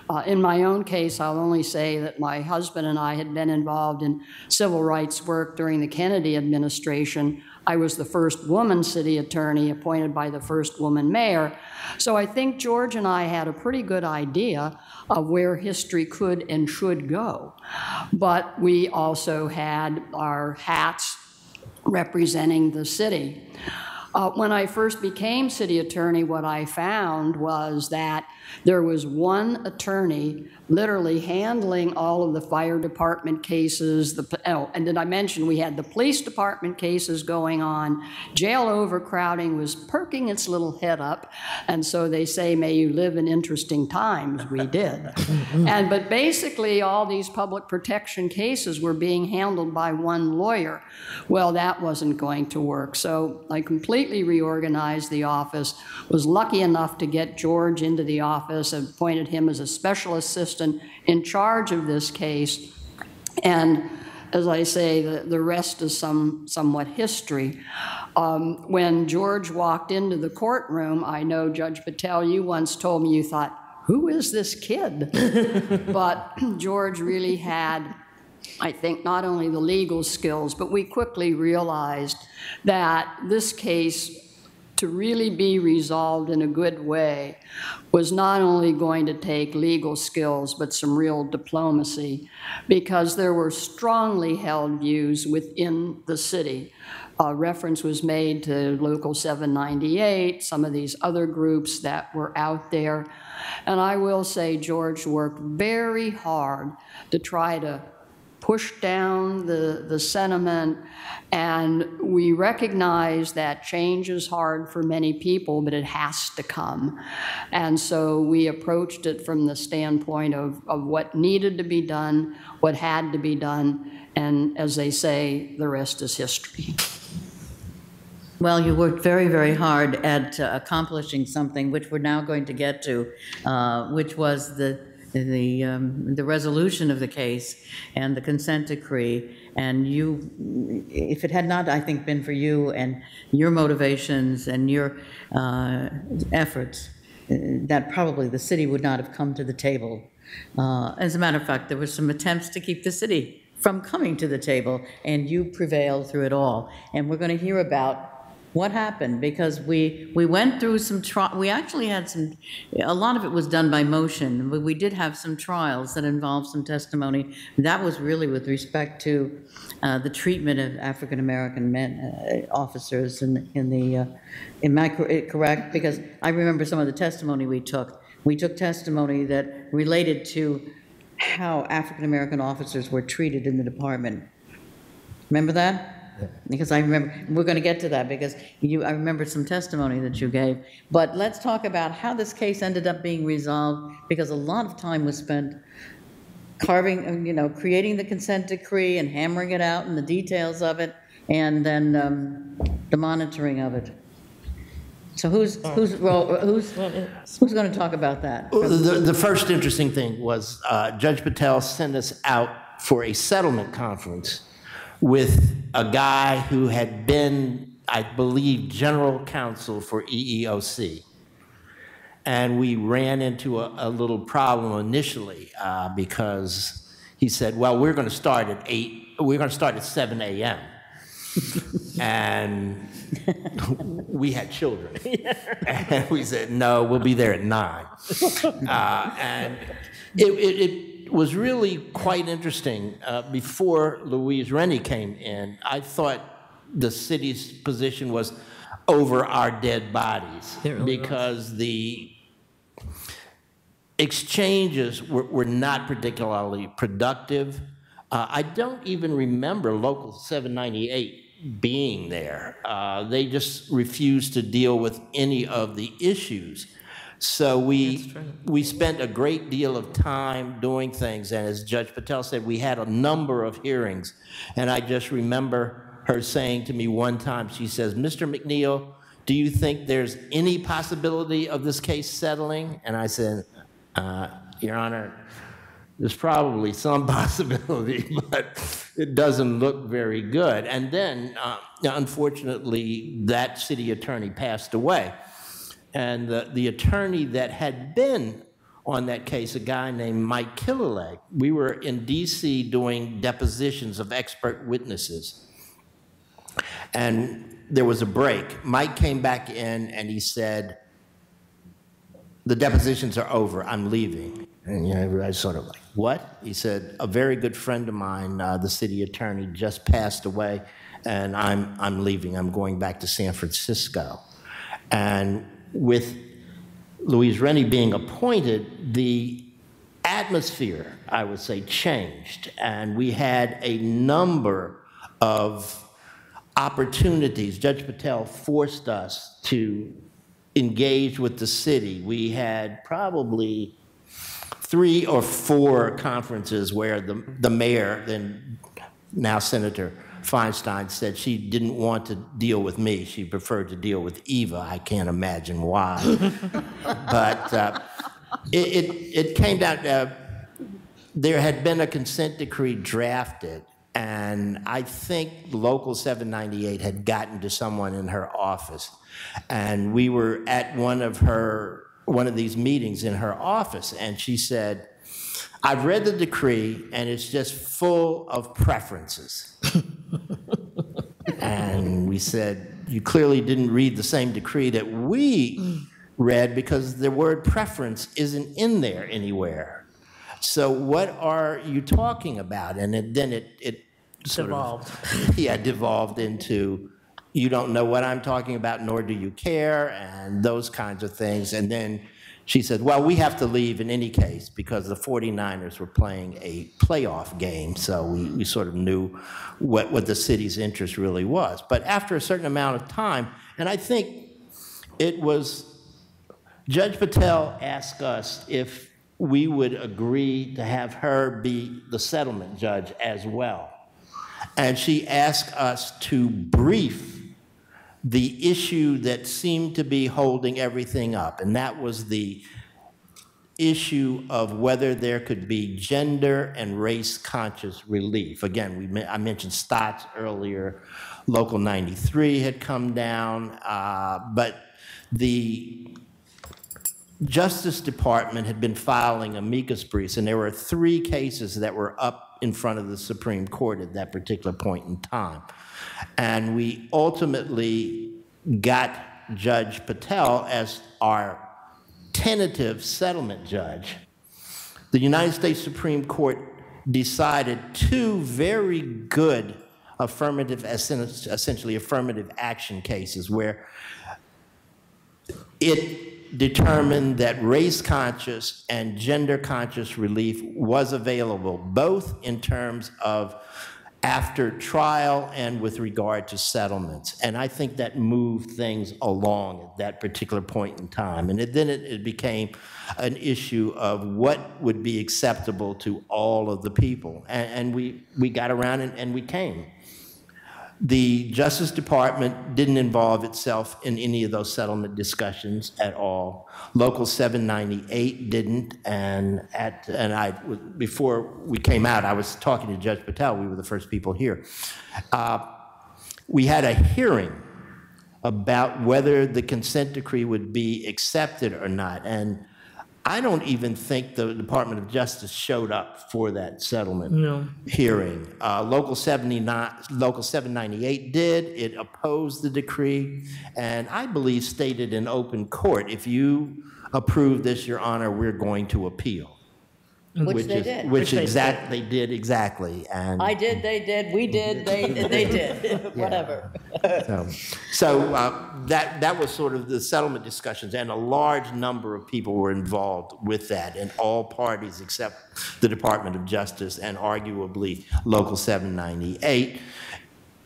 Uh, in my own case, I'll only say that my husband and I had been involved in civil rights work during the Kennedy administration. I was the first woman city attorney appointed by the first woman mayor. So I think George and I had a pretty good idea of where history could and should go. But we also had our hats representing the city. Uh, when I first became city attorney, what I found was that there was one attorney literally handling all of the fire department cases. The, oh, and did I mention we had the police department cases going on? Jail overcrowding was perking its little head up, and so they say, "May you live in interesting times." We did, and but basically, all these public protection cases were being handled by one lawyer. Well, that wasn't going to work, so I completely reorganized the office. Was lucky enough to get George into the office office, appointed him as a special assistant in charge of this case. And as I say, the, the rest is some somewhat history. Um, when George walked into the courtroom, I know Judge Patel, you once told me you thought, who is this kid? but George really had, I think, not only the legal skills, but we quickly realized that this case to really be resolved in a good way was not only going to take legal skills, but some real diplomacy, because there were strongly held views within the city. A reference was made to Local 798, some of these other groups that were out there. And I will say George worked very hard to try to push down the, the sentiment. And we recognize that change is hard for many people, but it has to come. And so we approached it from the standpoint of, of what needed to be done, what had to be done, and as they say, the rest is history. Well, you worked very, very hard at uh, accomplishing something, which we're now going to get to, uh, which was the the, um, the resolution of the case and the consent decree. And you, if it had not, I think, been for you and your motivations and your uh, efforts, uh, that probably the city would not have come to the table. Uh, as a matter of fact, there were some attempts to keep the city from coming to the table, and you prevailed through it all. And we're going to hear about what happened? Because we, we went through some, tri- we actually had some, a lot of it was done by motion, but we did have some trials that involved some testimony. That was really with respect to uh, the treatment of African-American men, uh, officers in, in the, uh, am correct? Because I remember some of the testimony we took. We took testimony that related to how African-American officers were treated in the department. Remember that? Because I remember, we're going to get to that because you, I remember some testimony that you gave. But let's talk about how this case ended up being resolved because a lot of time was spent carving, uh, you know, creating the consent decree and hammering it out and the details of it and then um, the monitoring of it. So who's, who's, who's, who's going to talk about that? The, the first interesting thing was uh, Judge Patel sent us out for a settlement conference with a guy who had been, I believe, general counsel for EEOC. And we ran into a, a little problem initially uh, because he said, well, we're going to start at 8, we're going to start at 7 a.m. and we had children. and we said, no, we'll be there at 9. Uh, and it, it, it was really quite interesting. Uh, before Louise Renne came in, I thought the city's position was over our dead bodies really because was. the exchanges were, were not particularly productive. Uh, I don't even remember Local 798 being there. Uh, they just refused to deal with any of the issues. So we, we spent a great deal of time doing things, and as Judge Patel said, we had a number of hearings. And I just remember her saying to me one time, she says, Mr. McNeil, do you think there's any possibility of this case settling? And I said, uh, Your Honor, there's probably some possibility, but it doesn't look very good. And then, uh, unfortunately, that city attorney passed away. And the, the attorney that had been on that case, a guy named Mike Killalay, we were in DC doing depositions of expert witnesses. And there was a break. Mike came back in and he said, the depositions are over, I'm leaving. And you know, sort of like, what? He said, a very good friend of mine, uh, the city attorney, just passed away, and I'm, I'm leaving. I'm going back to San Francisco. And with Louise Renne being appointed, the atmosphere, I would say, changed. And we had a number of opportunities. Judge Patel forced us to engage with the city. We had probably three or four conferences where the, the mayor, then now Senator Feinstein, said she didn't want to deal with me. She preferred to deal with Eva. I can't imagine why. but uh, it, it, it, came down, uh, there had been a consent decree drafted and I think Local 798 had gotten to someone in her office. And we were at one of her one of these meetings in her office, and she said, I've read the decree, and it's just full of preferences. and we said, You clearly didn't read the same decree that we read because the word preference isn't in there anywhere. So, what are you talking about? And it, then it, it sort Devolved. of yeah devolved into you don't know what I'm talking about, nor do you care, and those kinds of things. And then she said, well, we have to leave in any case because the 49ers were playing a playoff game, so we, we sort of knew what, what the city's interest really was. But after a certain amount of time, and I think it was Judge Patel asked us if we would agree to have her be the settlement judge as well. And she asked us to brief the issue that seemed to be holding everything up, and that was the issue of whether there could be gender and race conscious relief. Again, we, I mentioned Stotts earlier, Local 93 had come down, uh, but the Justice Department had been filing amicus briefs, and there were three cases that were up in front of the Supreme Court at that particular point in time. And we ultimately got Judge Patel as our tentative settlement judge. The United States Supreme Court decided two very good affirmative, essentially affirmative action cases where it determined that race conscious and gender conscious relief was available, both in terms of after trial and with regard to settlements. And I think that moved things along at that particular point in time. And it, then it, it, became an issue of what would be acceptable to all of the people. And, and we, we got around and, and we came. The Justice Department didn't involve itself in any of those settlement discussions at all. Local 798 didn't, and at and I before we came out, I was talking to Judge Patel. We were the first people here. Uh, we had a hearing about whether the consent decree would be accepted or not, and I don't even think the Department of Justice showed up for that settlement No. hearing. Uh, Local 79, Local 798 did. It opposed the decree, and I believe stated in open court, if you approve this, Your Honor, we're going to appeal. Which they is- did. Which Which they exact, they did exactly, and. I did, they did, we did, they, they did, whatever. So, so uh, that, that was sort of the settlement discussions, and a large number of people were involved with that, and all parties except the Department of Justice and arguably Local 798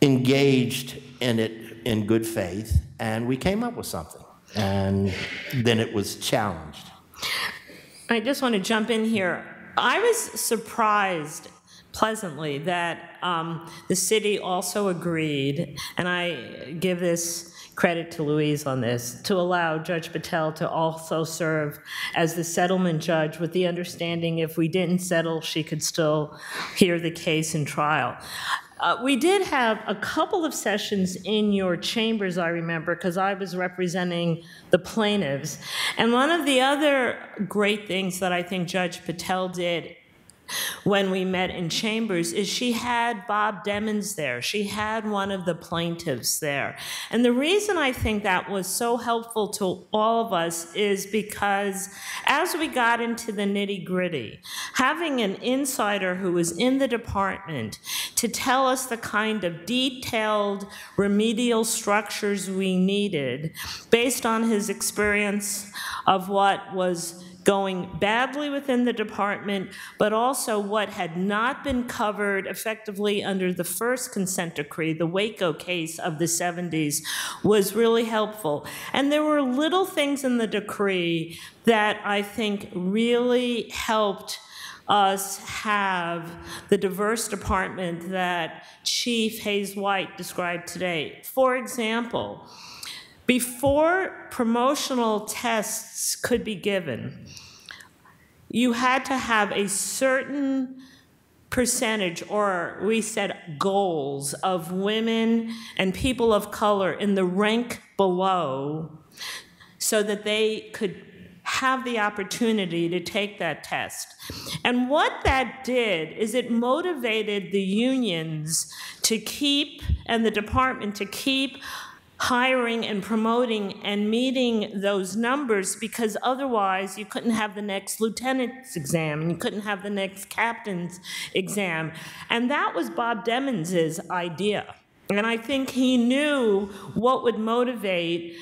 engaged in it in good faith, and we came up with something. And then it was challenged. I just want to jump in here. I was surprised pleasantly that um, the city also agreed, and I give this credit to Louise on this, to allow Judge Patel to also serve as the settlement judge with the understanding if we didn't settle, she could still hear the case in trial. Uh, we did have a couple of sessions in your chambers, I remember, because I was representing the plaintiffs. And one of the other great things that I think Judge Patel did when we met in chambers is she had Bob Demmons there. She had one of the plaintiffs there. And the reason I think that was so helpful to all of us is because as we got into the nitty gritty, having an insider who was in the department to tell us the kind of detailed remedial structures we needed based on his experience of what was going badly within the department, but also what had not been covered effectively under the first consent decree, the Waco case of the 70s, was really helpful. And there were little things in the decree that I think really helped us have the diverse department that Chief Hayes White described today. For example, before promotional tests could be given, you had to have a certain percentage, or we said goals, of women and people of color in the rank below so that they could have the opportunity to take that test. And what that did is it motivated the unions to keep, and the department to keep hiring and promoting and meeting those numbers because otherwise you couldn't have the next lieutenant's exam and you couldn't have the next captain's exam. And that was Bob Demmons's idea. And I think he knew what would motivate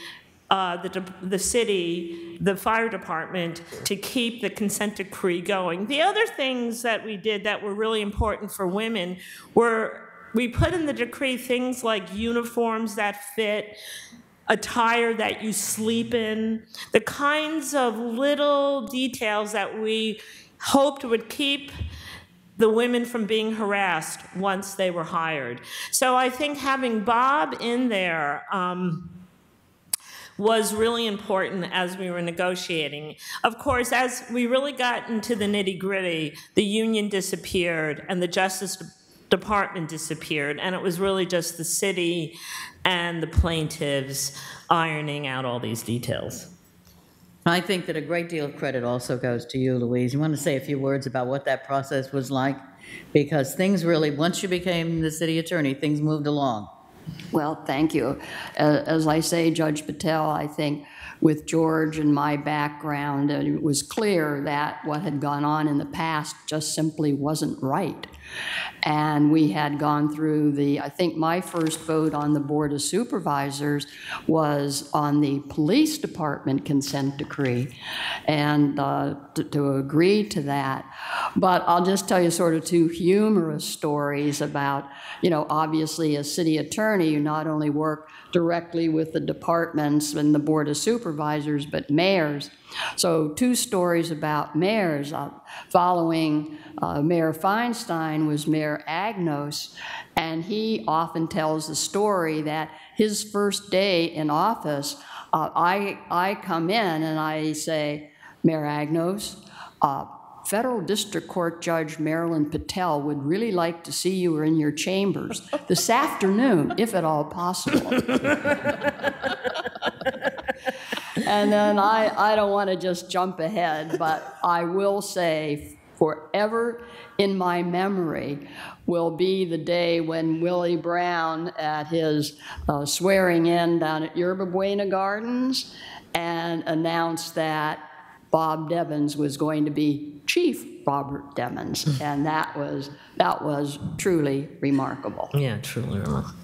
uh, the, the city, the fire department, to keep the consent decree going. The other things that we did that were really important for women were we put in the decree things like uniforms that fit, attire that you sleep in, the kinds of little details that we hoped would keep the women from being harassed once they were hired. So I think having Bob in there um, was really important as we were negotiating. Of course, as we really got into the nitty gritty, the union disappeared and the Justice department disappeared, and it was really just the city and the plaintiffs ironing out all these details. I think that a great deal of credit also goes to you, Louise. You want to say a few words about what that process was like? Because things really, once you became the city attorney, things moved along. Well, thank you. Uh, As I say, Judge Patel, I think with George and my background, it was clear that what had gone on in the past just simply wasn't right. And we had gone through the, I think my first vote on the Board of Supervisors was on the police department consent decree and uh, to, to agree to that. But I'll just tell you sort of two humorous stories about, you know, obviously as city attorney, you not only work directly with the departments and the Board of Supervisors, but mayors. So two stories about mayors. Uh, following uh, Mayor Feinstein was Mayor Agnos, and he often tells the story that his first day in office, uh, I, I come in and I say, Mayor Agnos, uh, Federal District Court Judge Marilyn Patel would really like to see you in your chambers this afternoon, if at all possible. and then I, I don't want to just jump ahead, but I will say forever in my memory will be the day when Willie Brown, at his uh, swearing in down at Yerba Buena Gardens, and announced that Bob Demmons was going to be Chief Robert Demmons, and that was that was truly remarkable. Yeah, truly remarkable.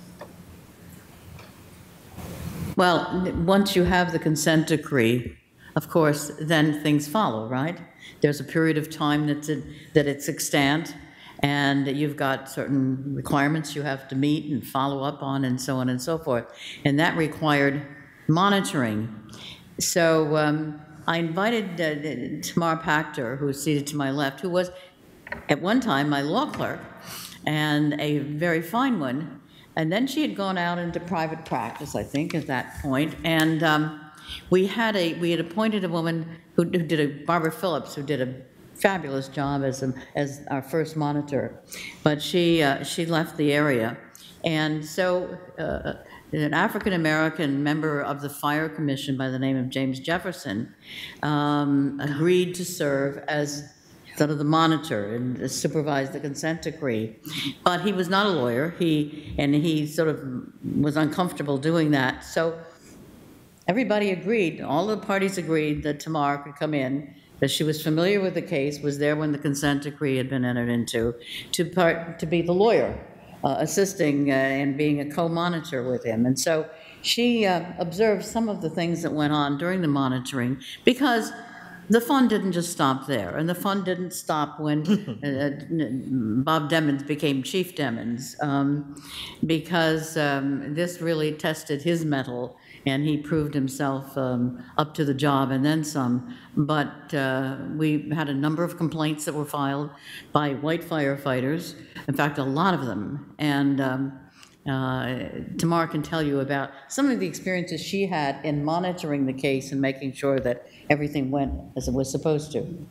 Well, once you have the consent decree, of course, then things follow, right? There's a period of time that's in, that it's extant, and you've got certain requirements you have to meet and follow up on, and so on and so forth. And that required monitoring. So um, I invited uh, Tamar Pachter, who is seated to my left, who was at one time my law clerk and a very fine one, and then she had gone out into private practice, I think, at that point, and um, we had a, we had appointed a woman who did a, Barbara Phillips, who did a fabulous job as, a- as our first monitor, but she, uh, she left the area. And so uh, an African-American member of the Fire Commission by the name of James Jefferson um, agreed to serve as sort of the monitor and supervise the consent decree. But he was not a lawyer, he, and he sort of was uncomfortable doing that. So everybody agreed, all the parties agreed that Tamar could come in, that she was familiar with the case, was there when the consent decree had been entered into, to part, to be the lawyer, uh, assisting uh, and being a co-monitor with him. And so she uh, observed some of the things that went on during the monitoring, because the fun didn't just stop there, and the fun didn't stop when uh, Bob Demmons became Chief Demmons, um, because um, this really tested his mettle, and he proved himself um, up to the job and then some. But uh, we had a number of complaints that were filed by white firefighters, in fact, a lot of them, and um, uh, Tamar can tell you about some of the experiences she had in monitoring the case and making sure that everything went as it was supposed to.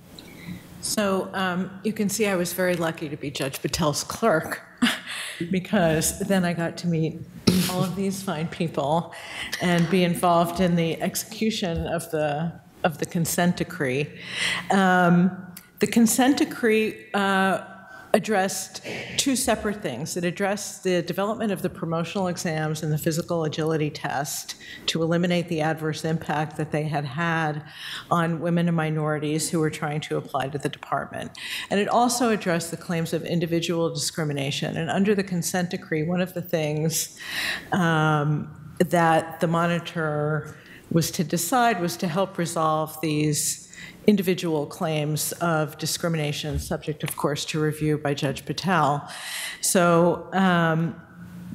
So um, you can see I was very lucky to be Judge Patel's clerk because then I got to meet all of these fine people and be involved in the execution of the of the consent decree. Um, the consent decree uh, addressed two separate things. It addressed the development of the promotional exams and the physical agility test to eliminate the adverse impact that they had had on women and minorities who were trying to apply to the department. And it also addressed the claims of individual discrimination. And under the consent decree, one of the things um, that the monitor was to decide was to help resolve these individual claims of discrimination, subject, of course, to review by Judge Patel. So um,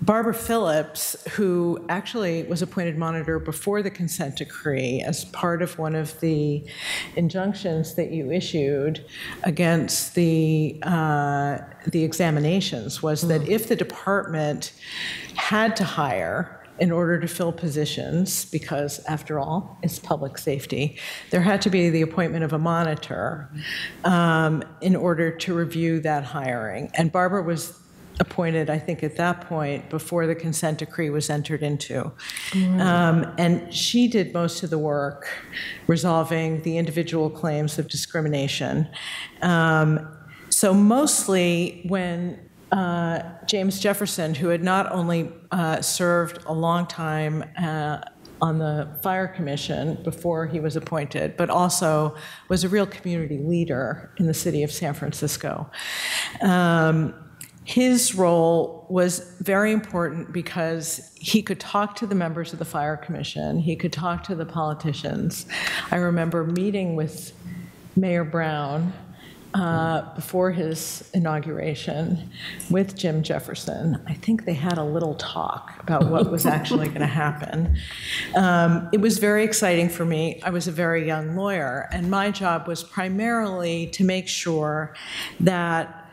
Barbara Phillips, who actually was appointed monitor before the consent decree as part of one of the injunctions that you issued against the, uh, the examinations, was that if the department had to hire in order to fill positions, because after all, it's public safety, there had to be the appointment of a monitor um, in order to review that hiring. And Barbara was appointed, I think, at that point, before the consent decree was entered into. Um, And she did most of the work resolving the individual claims of discrimination. Um, So mostly, when uh, James Jefferson, who had not only uh, served a long time uh, on the Fire Commission before he was appointed, but also was a real community leader in the city of San Francisco. Um, his role was very important because he could talk to the members of the Fire Commission, he could talk to the politicians. I remember meeting with Mayor Brown uh, before his inauguration with Jim Jefferson. I think they had a little talk about what was actually going to happen. Um, it was very exciting for me. I was a very young lawyer, and my job was primarily to make sure that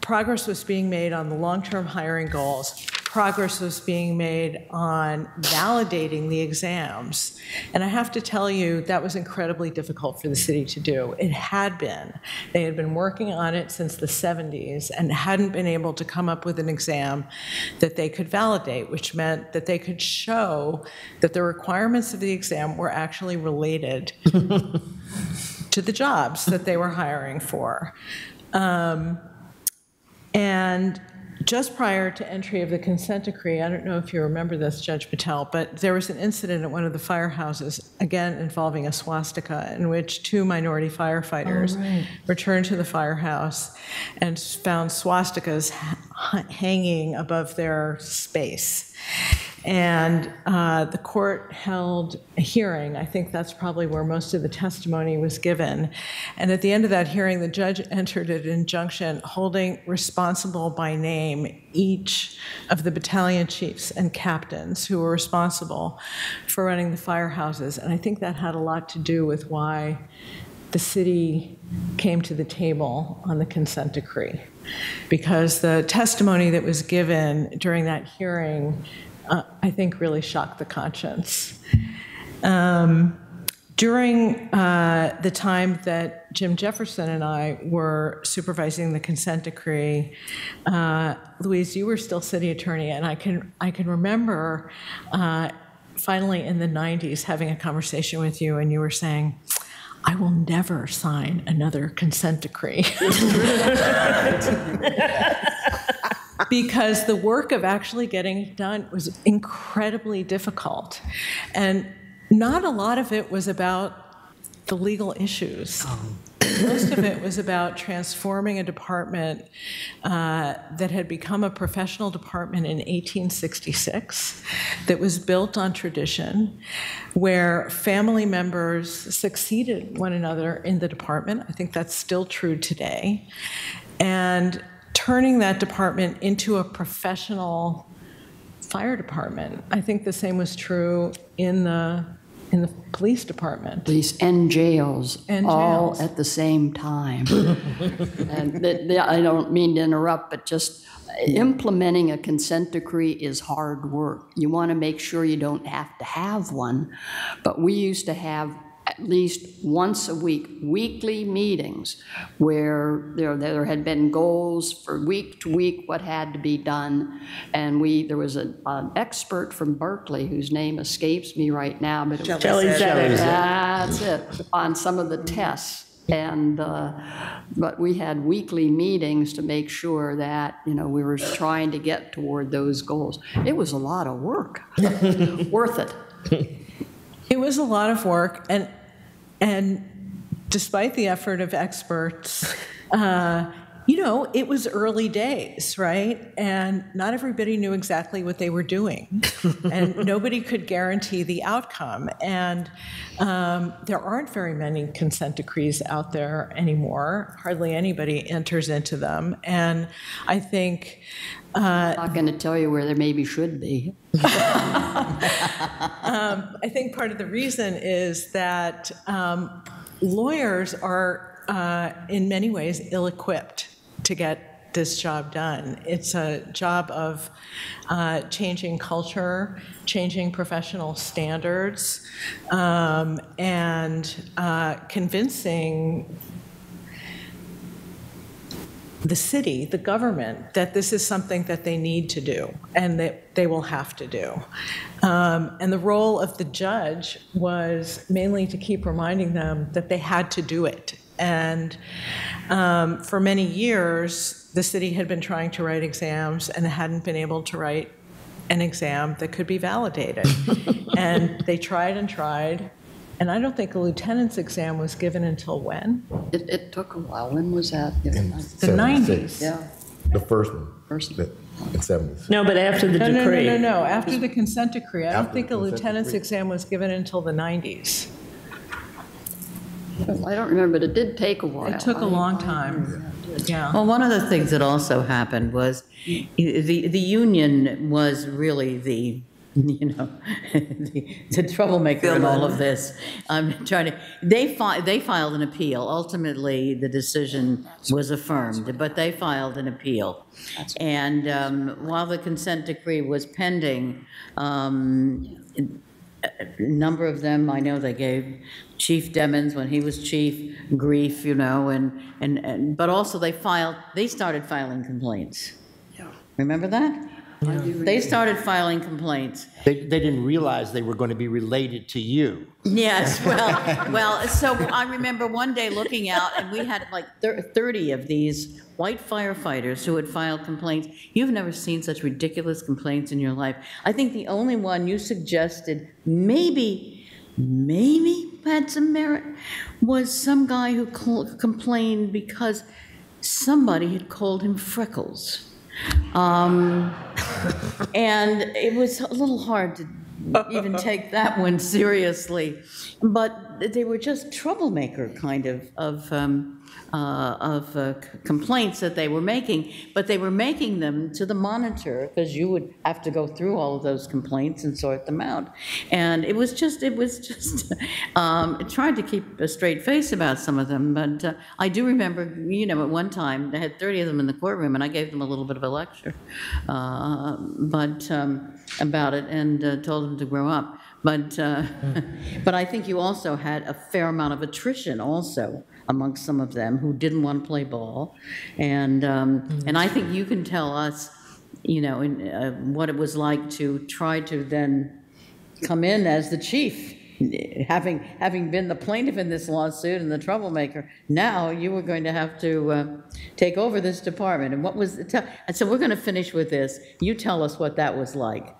progress was being made on the long-term hiring goals, progress was being made on validating the exams. And I have to tell you, that was incredibly difficult for the city to do. It had been. They had been working on it since the 70s and hadn't been able to come up with an exam that they could validate, which meant that they could show that the requirements of the exam were actually related to the jobs that they were hiring for. Um, and just prior to entry of the consent decree, I don't know if you remember this, Judge Patel, but there was an incident at one of the firehouses, again involving a swastika, in which two minority firefighters returned to the firehouse and found swastikas hanging above their space. And uh, the court held a hearing. I think that's probably where most of the testimony was given. And at the end of that hearing, the judge entered an injunction holding responsible by name each of the battalion chiefs and captains who were responsible for running the firehouses. And I think that had a lot to do with why the city came to the table on the consent decree, because the testimony that was given during that hearing, uh, I think, really shocked the conscience. Um, During uh, the time that Jim Jefferson and I were supervising the consent decree, uh, Louise, you were still city attorney, and I can, I can remember uh, finally in the 90s having a conversation with you, and you were saying, I will never sign another consent decree. because the work of actually getting it done was incredibly difficult. And not a lot of it was about the legal issues. Um, Most of it was about transforming a department uh, that had become a professional department in 1866, that was built on tradition, where family members succeeded one another in the department. I think that's still true today. And turning that department into a professional fire department. I think the same was true in the in the police department. Police and jails, And all jails. at the same time. And th- th- I don't mean to interrupt, but just implementing a consent decree is hard work. You want to make sure you don't have to have one, but we used to have at least once a week, weekly meetings where there, there had been goals for week to week, what had to be done. And we, there was a- an expert from Berkeley whose name escapes me right now, but it was Shelley Zedeck. that's it, on some of the tests. And, uh, but we had weekly meetings to make sure that, you know, we were trying to get toward those goals. It was a lot of work, worth it. It was a lot of work, and and despite the effort of experts, uh, you know, it was early days, right? And not everybody knew exactly what they were doing, and nobody could guarantee the outcome. And um, there aren't very many consent decrees out there anymore. Hardly anybody enters into them, and I think. Uh, Not going to tell you where there maybe should be. I think part of the reason is that um, lawyers are, uh, in many ways, ill equipped to get this job done. It's a job of uh, changing culture, changing professional standards, um, and uh, convincing the city, the government, that this is something that they need to do and that they will have to do. Um, and the role of the judge was mainly to keep reminding them that they had to do it. And um, for many years, the city had been trying to write exams and hadn't been able to write an exam that could be validated. and they tried and tried. And I don't think a lieutenant's exam was given until when? It, it took a while. When was that? In The 76. 90s. Yeah, The first one. First. the- In 70s. No, but after the No, no, no, no, no, after the consent decree. I don't After think a the consent lieutenant's decree. exam was given until the 90s. I don't remember, but it did take a while. It took a long time, yeah. Well, one of the things that also happened was the, the union was really the, you know, the the troublemaker in all of this. I'm trying to, they fi, they filed an appeal. Ultimately, the decision was affirmed, but they filed an appeal. And um, while the consent decree was pending, um, a number of them, I know they gave Chief Demmons, when he was chief, grief, you know, and, and, and, but also they filed, they started filing complaints. Yeah. Remember that? They started filing complaints. They, they didn't realize they were going to be related to you. Yes, well, well, so I remember one day looking out, and we had like thir- 30 of these white firefighters who had filed complaints. You've never seen such ridiculous complaints in your life. I think the only one you suggested maybe, maybe had some merit was some guy who cl- complained because somebody had called him Freckles. Um, and it was a little hard to even take that one seriously. But they were just troublemaker kind of, of, um, uh, of uh, complaints that they were making, but they were making them to the monitor, because you would have to go through all of those complaints and sort them out. And it was just, it was just, um, tried to keep a straight face about some of them, but uh, I do remember, you know, at one time, they had 30 of them in the courtroom, and I gave them a little bit of a lecture, uh, but, um, about it, and uh, told them to grow up. But, uh, but I think you also had a fair amount of attrition also amongst some of them who didn't want to play ball. And, um, and I think you can tell us, you know, in, uh, what it was like to try to then come in as the chief, having, having been the plaintiff in this lawsuit and the troublemaker. Now you were going to have to uh, take over this department. And what was, the and so we're going to finish with this. You tell us what that was like.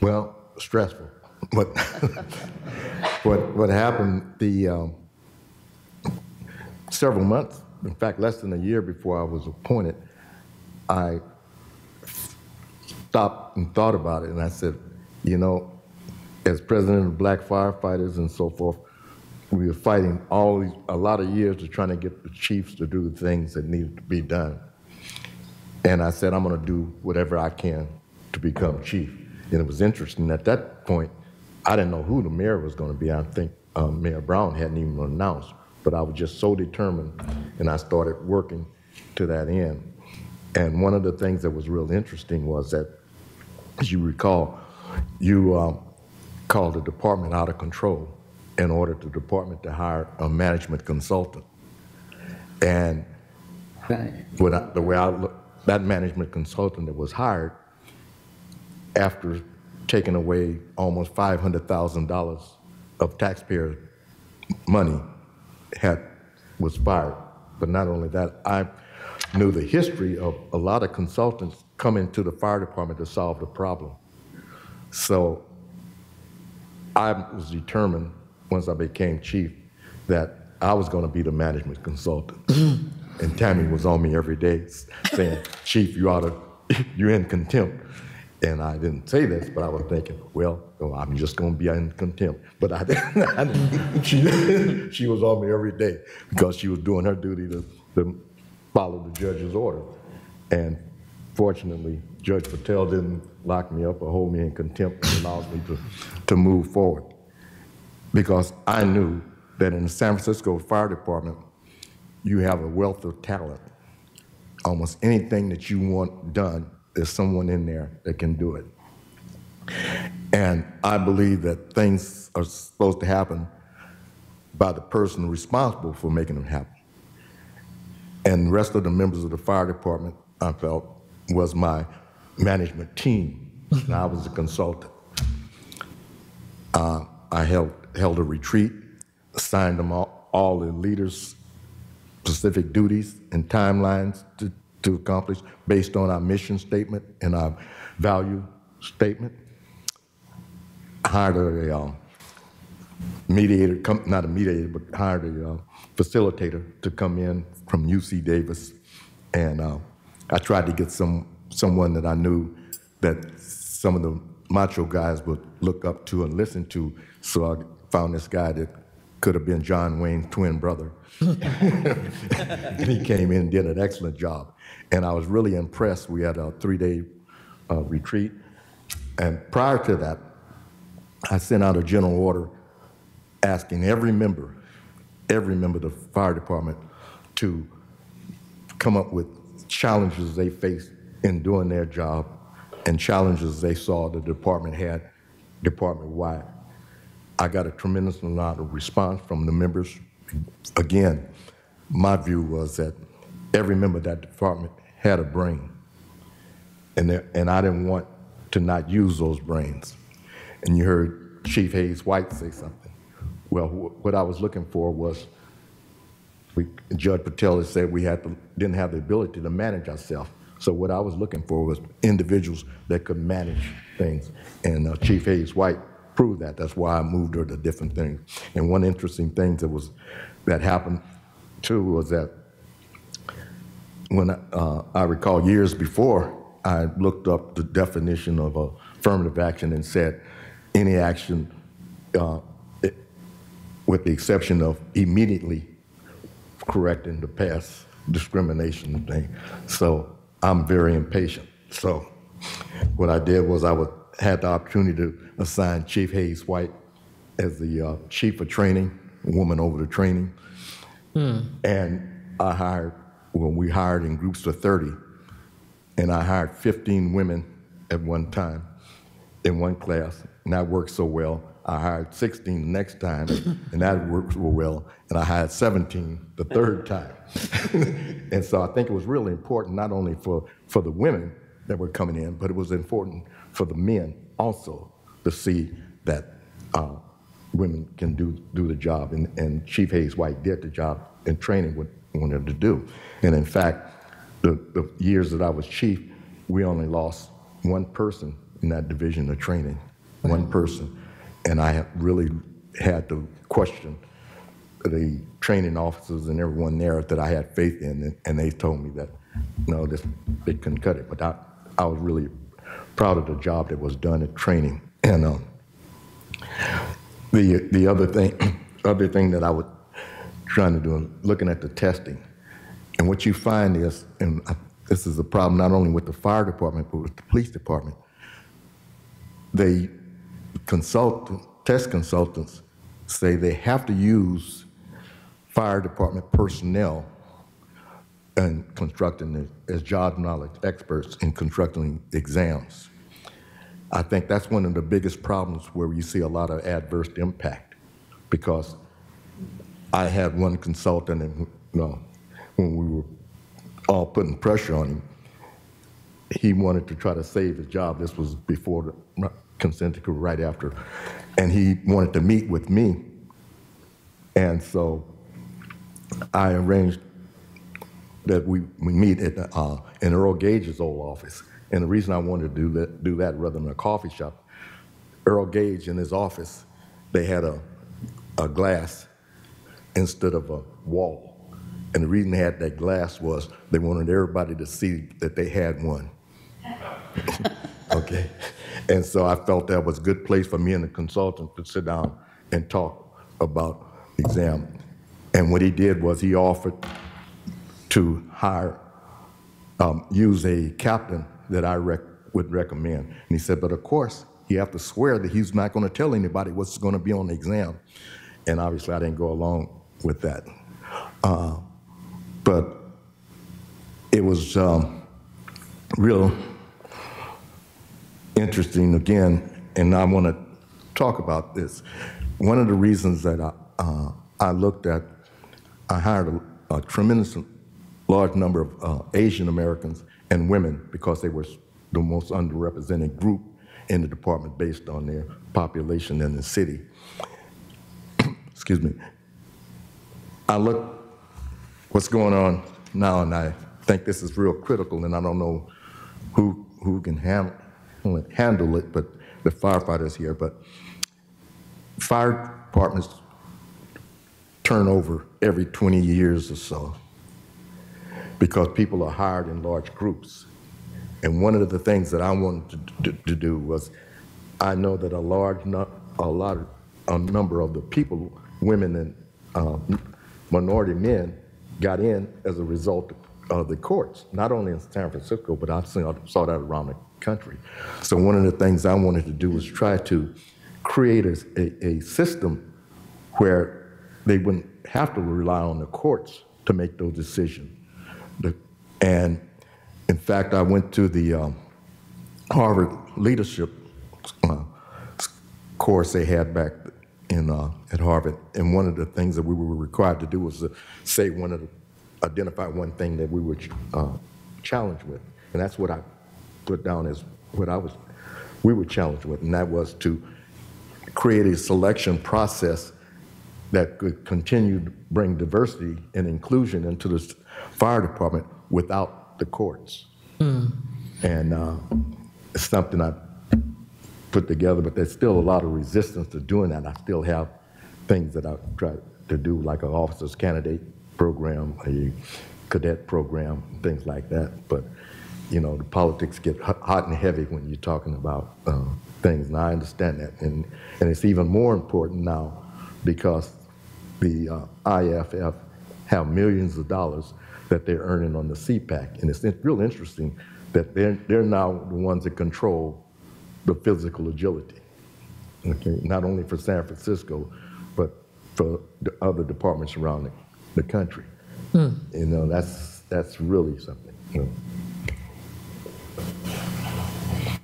Well, stressful. But what what happened? The um, several months, in fact, less than a year before I was appointed, I stopped and thought about it, and I said, you know, as president of Black Firefighters and so forth, we were fighting all these, a lot of years to trying to get the chiefs to do the things that needed to be done. And I said, I'm going to do whatever I can to become chief. And it was interesting at that point, I didn't know who the mayor was going to be. I think um, Mayor Brown hadn't even announced, but I was just so determined, and I started working to that end. And one of the things that was real interesting was that, as you recall, you um, called the department out of control and ordered the department to hire a management consultant. And. I, the way I look, that management consultant that was hired, after taking away almost five hundred thousand dollars of taxpayer money, had was fired. But not only that, I knew the history of a lot of consultants coming to the fire department to solve the problem. So I was determined once I became chief that I was going to be the management consultant. Mm-hmm. and Tammy was on me every day saying, Chief, you ought to, you're in contempt. And I didn't say this, but I was thinking, well, oh, I'm just going to be in contempt. But I, didn't- she, she was on me every day because she was doing her duty to, to follow the judge's order. And fortunately, Judge Patel didn't lock me up or hold me in contempt and allowed me to, to move forward. Because I knew that in the San Francisco Fire Department, you have a wealth of talent. Almost anything that you want done, there's someone in there that can do it. And I believe that things are supposed to happen by the person responsible for making them happen. And the rest of the members of the fire department, I felt, was my management team. And I was a consultant. Uh, I held, held a retreat, assigned them all, all the leaders specific duties and timelines to, to accomplish based on our mission statement and our value statement. Hired a uh, mediator, not a mediator, but hired a uh, facilitator to come in from UC Davis. And uh, I tried to get some someone that I knew that some of the macho guys would look up to and listen to. So I found this guy that could have been John Wayne's twin brother. and he came in and did an excellent job. And I was really impressed. We had a three-day uh, retreat. And prior to that, I sent out a general order asking every member, every member of the fire department to come up with challenges they faced in doing their job and challenges they saw the department had department-wide. I got a tremendous amount of response from the members. Again, my view was that every member of that department had a brain, and, there, and I didn't want to not use those brains. And you heard Chief Hayes White say something. Well, wh- what I was looking for was, we, Judge Patel said we had to, didn't have the ability to manage ourselves. So what I was looking for was individuals that could manage things. And uh, Chief Hayes White proved that. That's why I moved her to different things. And one interesting thing that was that happened too was that when uh, I recall years before, I looked up the definition of affirmative action and said any action, uh, it- with the exception of immediately correcting the past discrimination thing. So I'm very impatient. So what I did was I would, had the opportunity to assign Chief Hayes White as the uh, chief of training, woman over the training. And I hired, well, we hired in groups of 30, and I hired 15 women at one time in one class, and that worked so well. I hired 16 the next time, and that worked so well, and I hired 17 the third time. and so I think it was really important, not only for, for the women that were coming in, but it was important for the men also to see that uh, women can do, do the job. And, and Chief Hayes White did the job in training what he wanted to do. And in fact, the, the years that I was chief, we only lost one person in that division of training, one person. And I really had to question the training officers and everyone there that I had faith in, and, they told me that, no, this, they couldn't cut it. But I, I was really proud of the job that was done at training. And um, the, the other thing, other thing that I was trying to do, looking at the testing, and what you find is, and I- this is a problem not only with the fire department, but with the police department, they consult, test consultants say they have to use fire department personnel and constructing, as job knowledge experts in constructing exams. I think that's one of the biggest problems where you see a lot of adverse impact, because I had one consultant, and, you know, when we were all putting pressure on him, he wanted to try to save his job. This was before the consent decree, right after. And he wanted to meet with me. And so I arranged that we, we meet at, uh, in Earl Gage's old office. And the reason I wanted to do that, do that rather than a coffee shop, Earl Gage in his office, they had a, a glass instead of a wall. And the reason they had that glass was they wanted everybody to see that they had one. okay? And so I felt that was a good place for me and the consultant to sit down and talk about exam. And what he did was he offered to hire, um, use a captain that I rec- would recommend. And he said, but of course, you have to swear that he's not going to tell anybody what's going to be on the exam. And obviously, I didn't go along with that. Uh, but it was um, real interesting again, and I want to talk about this. One of the reasons that I, uh, I looked at, I hired a, a tremendous large number of uh, Asian Americans and women because they were the most underrepresented group in the department based on their population in the city. Excuse me. I look what's going on now, and I think this is real critical, and I don't know who who can handle handle it, but the firefighters here. But fire departments turn over every 20 years or so because people are hired in large groups. And one of the things that I wanted to, to, to do was, I know that a large, nu- a lot, of, a number of the people, women and uh, minority men, got in as a result of the courts, not only in San Francisco, but I saw, saw that around the country. So one of the things I wanted to do was try to create a, a, a system where they wouldn't have to rely on the courts to make those decisions. The- And in fact, I went to the um, Harvard leadership uh, course they had back in uh, at Harvard, and one of the things that we were required to do was to say one of the, identify one thing that we were uh, challenged with, and that's what I put down as what I was we were challenged with, and that was to create a selection process that could continue to bring diversity and inclusion into the fire department without the courts. And uh, it's something I put together, but there's still a lot of resistance to doing that. I still have things that I try to do, like an officer's candidate program, a cadet program, things like that. But you know, the politics get hot and heavy when you're talking about um, things, and I understand that. And, and it's even more important now because the uh, IFF have millions of dollars that they're earning on the CPAT. And it's real interesting that they're, they're now the ones that control the physical agility. Okay, not only for San Francisco, but for the other departments around the, the country. You know, that's, that's really something. you know.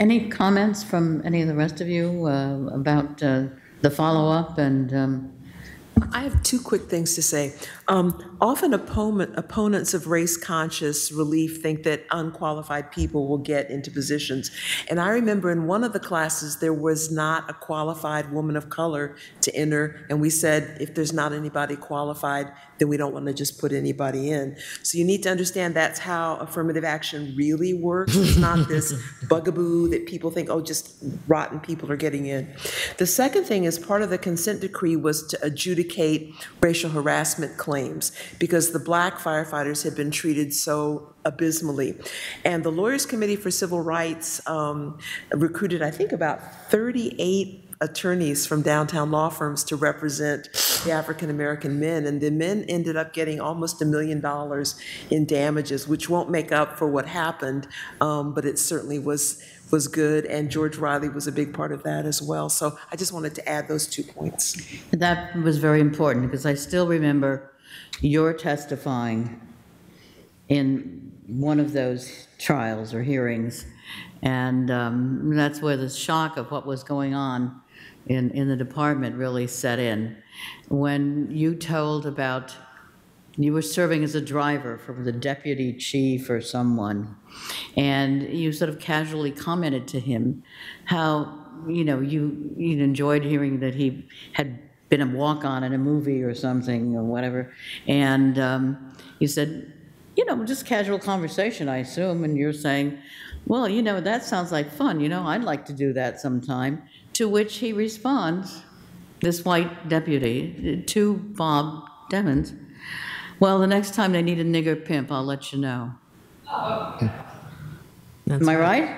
Any comments from any of the rest of you uh, about uh, the follow-up and, um, I have two quick things to say. Um, often opponent, opponents of race-conscious relief think that unqualified people will get into positions. And I remember in one of the classes, there was not a qualified woman of color to enter, and we said, if there's not anybody qualified, then we don't want to just put anybody in. So you need to understand that's how affirmative action really works. It's not this bugaboo that people think, oh, just rotten people are getting in. The second thing is part of the consent decree was to adjudicate racial harassment claims because the black firefighters had been treated so abysmally. And the Lawyers Committee for Civil Rights um, recruited, I think, about 38 attorneys from downtown law firms to represent the African American men, and the men ended up getting almost a million dollars in damages, which won't make up for what happened, um, but it certainly was was good, and George Riley was a big part of that as well. So I just wanted to add those two points. that was very important, because I still remember your testifying in one of those trials or hearings, and um, that's where the shock of what was going on in, in the department really set in. When you told about, you were serving as a driver for the deputy chief or someone, and you sort of casually commented to him how, you know, you, you enjoyed hearing that he had been a walk-on in a movie or something or whatever, and um, you said, you know, just casual conversation, I assume, and you're saying, well, you know, that sounds like fun, you know, I'd like to do that sometime. To which he responds, this white deputy, to Bob Demmons, well, the next time they need a nigger pimp, I'll let you know. Am I right?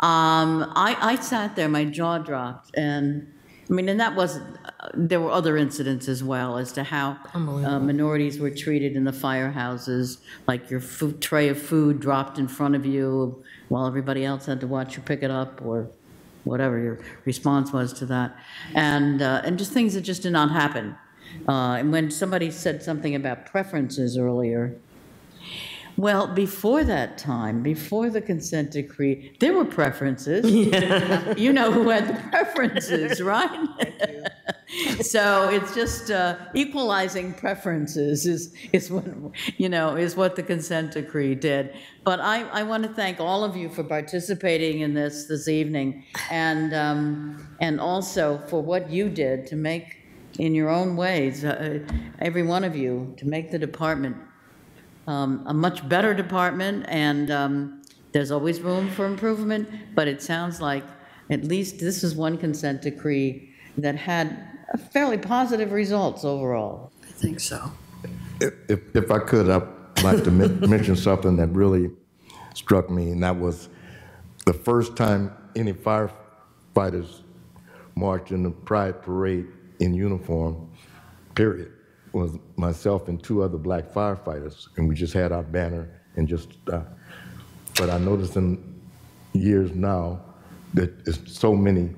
Um, I, I sat there, my jaw dropped, and, I mean, and that wasn't, uh, there were other incidents as well as to how uh, minorities were treated in the firehouses, like your food, tray of food dropped in front of you while everybody else had to watch you pick it up, or whatever your response was to that. And, uh, and just things that just did not happen. Uh, And when somebody said something about preferences earlier, well, before that time, before the consent decree, there were preferences. You know who had the preferences, right? So it's just uh, equalizing preferences is, is what, you know, is what the consent decree did. But I, I want to thank all of you for participating in this this evening, and, um, and also for what you did to make, in your own ways, uh, every one of you, to make the department um, a much better department, and um, there's always room for improvement, but it sounds like at least this is one consent decree that had fairly positive results overall. I think so. If, if- if I could, I'd like to mention something that really struck me, and that was the first time any firefighters marched in the pride parade in uniform, period, was myself and two other black firefighters, and we just had our banner and just, uh, but I noticed in years now that there's so many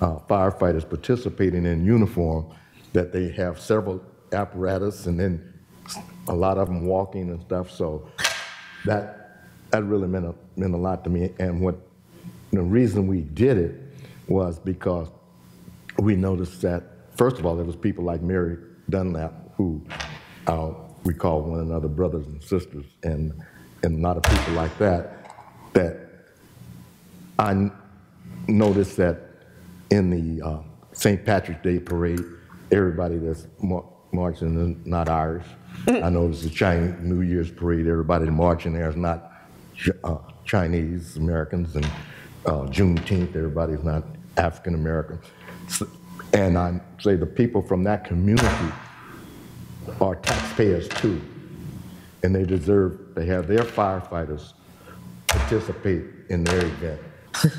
uh, firefighters participating in uniform that they have several apparatus and then a lot of them walking and stuff. So that that really meant a, meant a lot to me. And what the reason we did it was because we noticed that first of all there was people like Mary Dunlap who uh, we call one another brothers and sisters, and and a lot of people like that that I noticed that in the uh, St. Patrick's Day parade, everybody that's mar- marching is not Irish. I noticed the Chinese New Year's parade, everybody marching there is not uh, Chinese Americans, and uh, Juneteenth, everybody's not African American. So- and I say the people from that community are taxpayers too. and they deserve to have their firefighters participate in their event.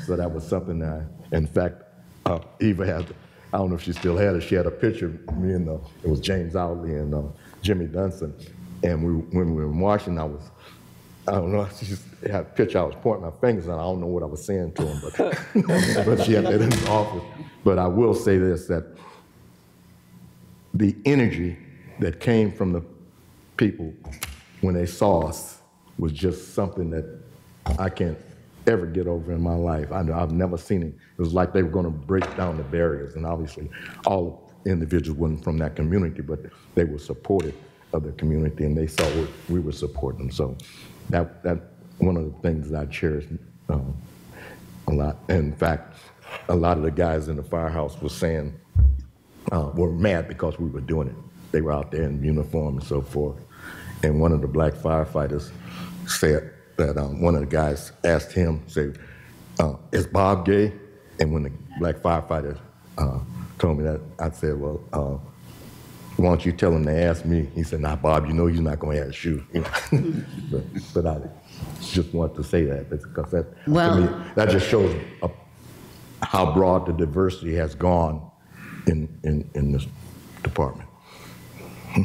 so that was something that, I, in fact, uh, Eva had. I don't know if she still had it. She had a picture of me and uh, it was James Outley and uh, Jimmy Dunson, and we when we were in Washington, I was. I don't know. She just had a picture. I was pointing my fingers, and I don't know what I was saying to him, but, but had that the office. But I will say this: that the energy that came from the people when they saw us was just something that I can't ever get over in my life. I, I've never seen it. It was like they were going to break down the barriers, and obviously, all individuals weren't from that community, but they were supportive of the community, and they saw we were supporting them. So that that one of the things that I cherish um, a lot. In fact, a lot of the guys in the firehouse were saying uh, were mad because we were doing it. They were out there in uniform and so forth. And one of the black firefighters said that um, one of the guys asked him, say, uh, is Bob gay? And when the black firefighter uh, told me that, I said, well, uh, why don't you tell him to ask me? He said, nah, Bob, you know he's not going to ask you. but, but I just want to say that because that, Well- me, that just shows uh, how broad the diversity has gone in, in, in this department.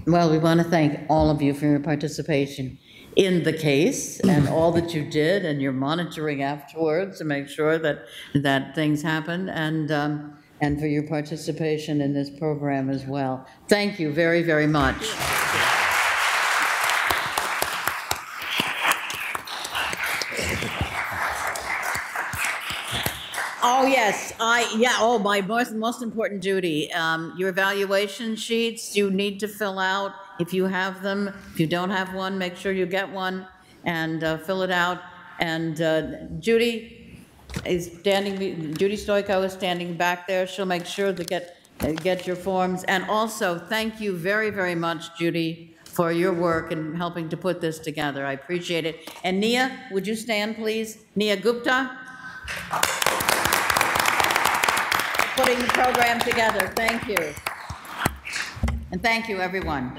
Well, we want to thank all of you for your participation in the case and all that you did and your monitoring afterwards to make sure that, that things happen and, um, and for your participation in this program as well. Thank you very, very much. Oh, yes, I, yeah, oh, my most, most important duty, um, your evaluation sheets you need to fill out. If you have them, if you don't have one, make sure you get one and uh, fill it out. And uh, Judy is standing, Judy Stoiko is standing back there. She'll make sure to get, get your forms. And also, thank you very, very much, Judy, for your work in helping to put this together. I appreciate it. And Nia, would you stand, please? Nia Gupta? Putting the program together. Thank you. And thank you, everyone.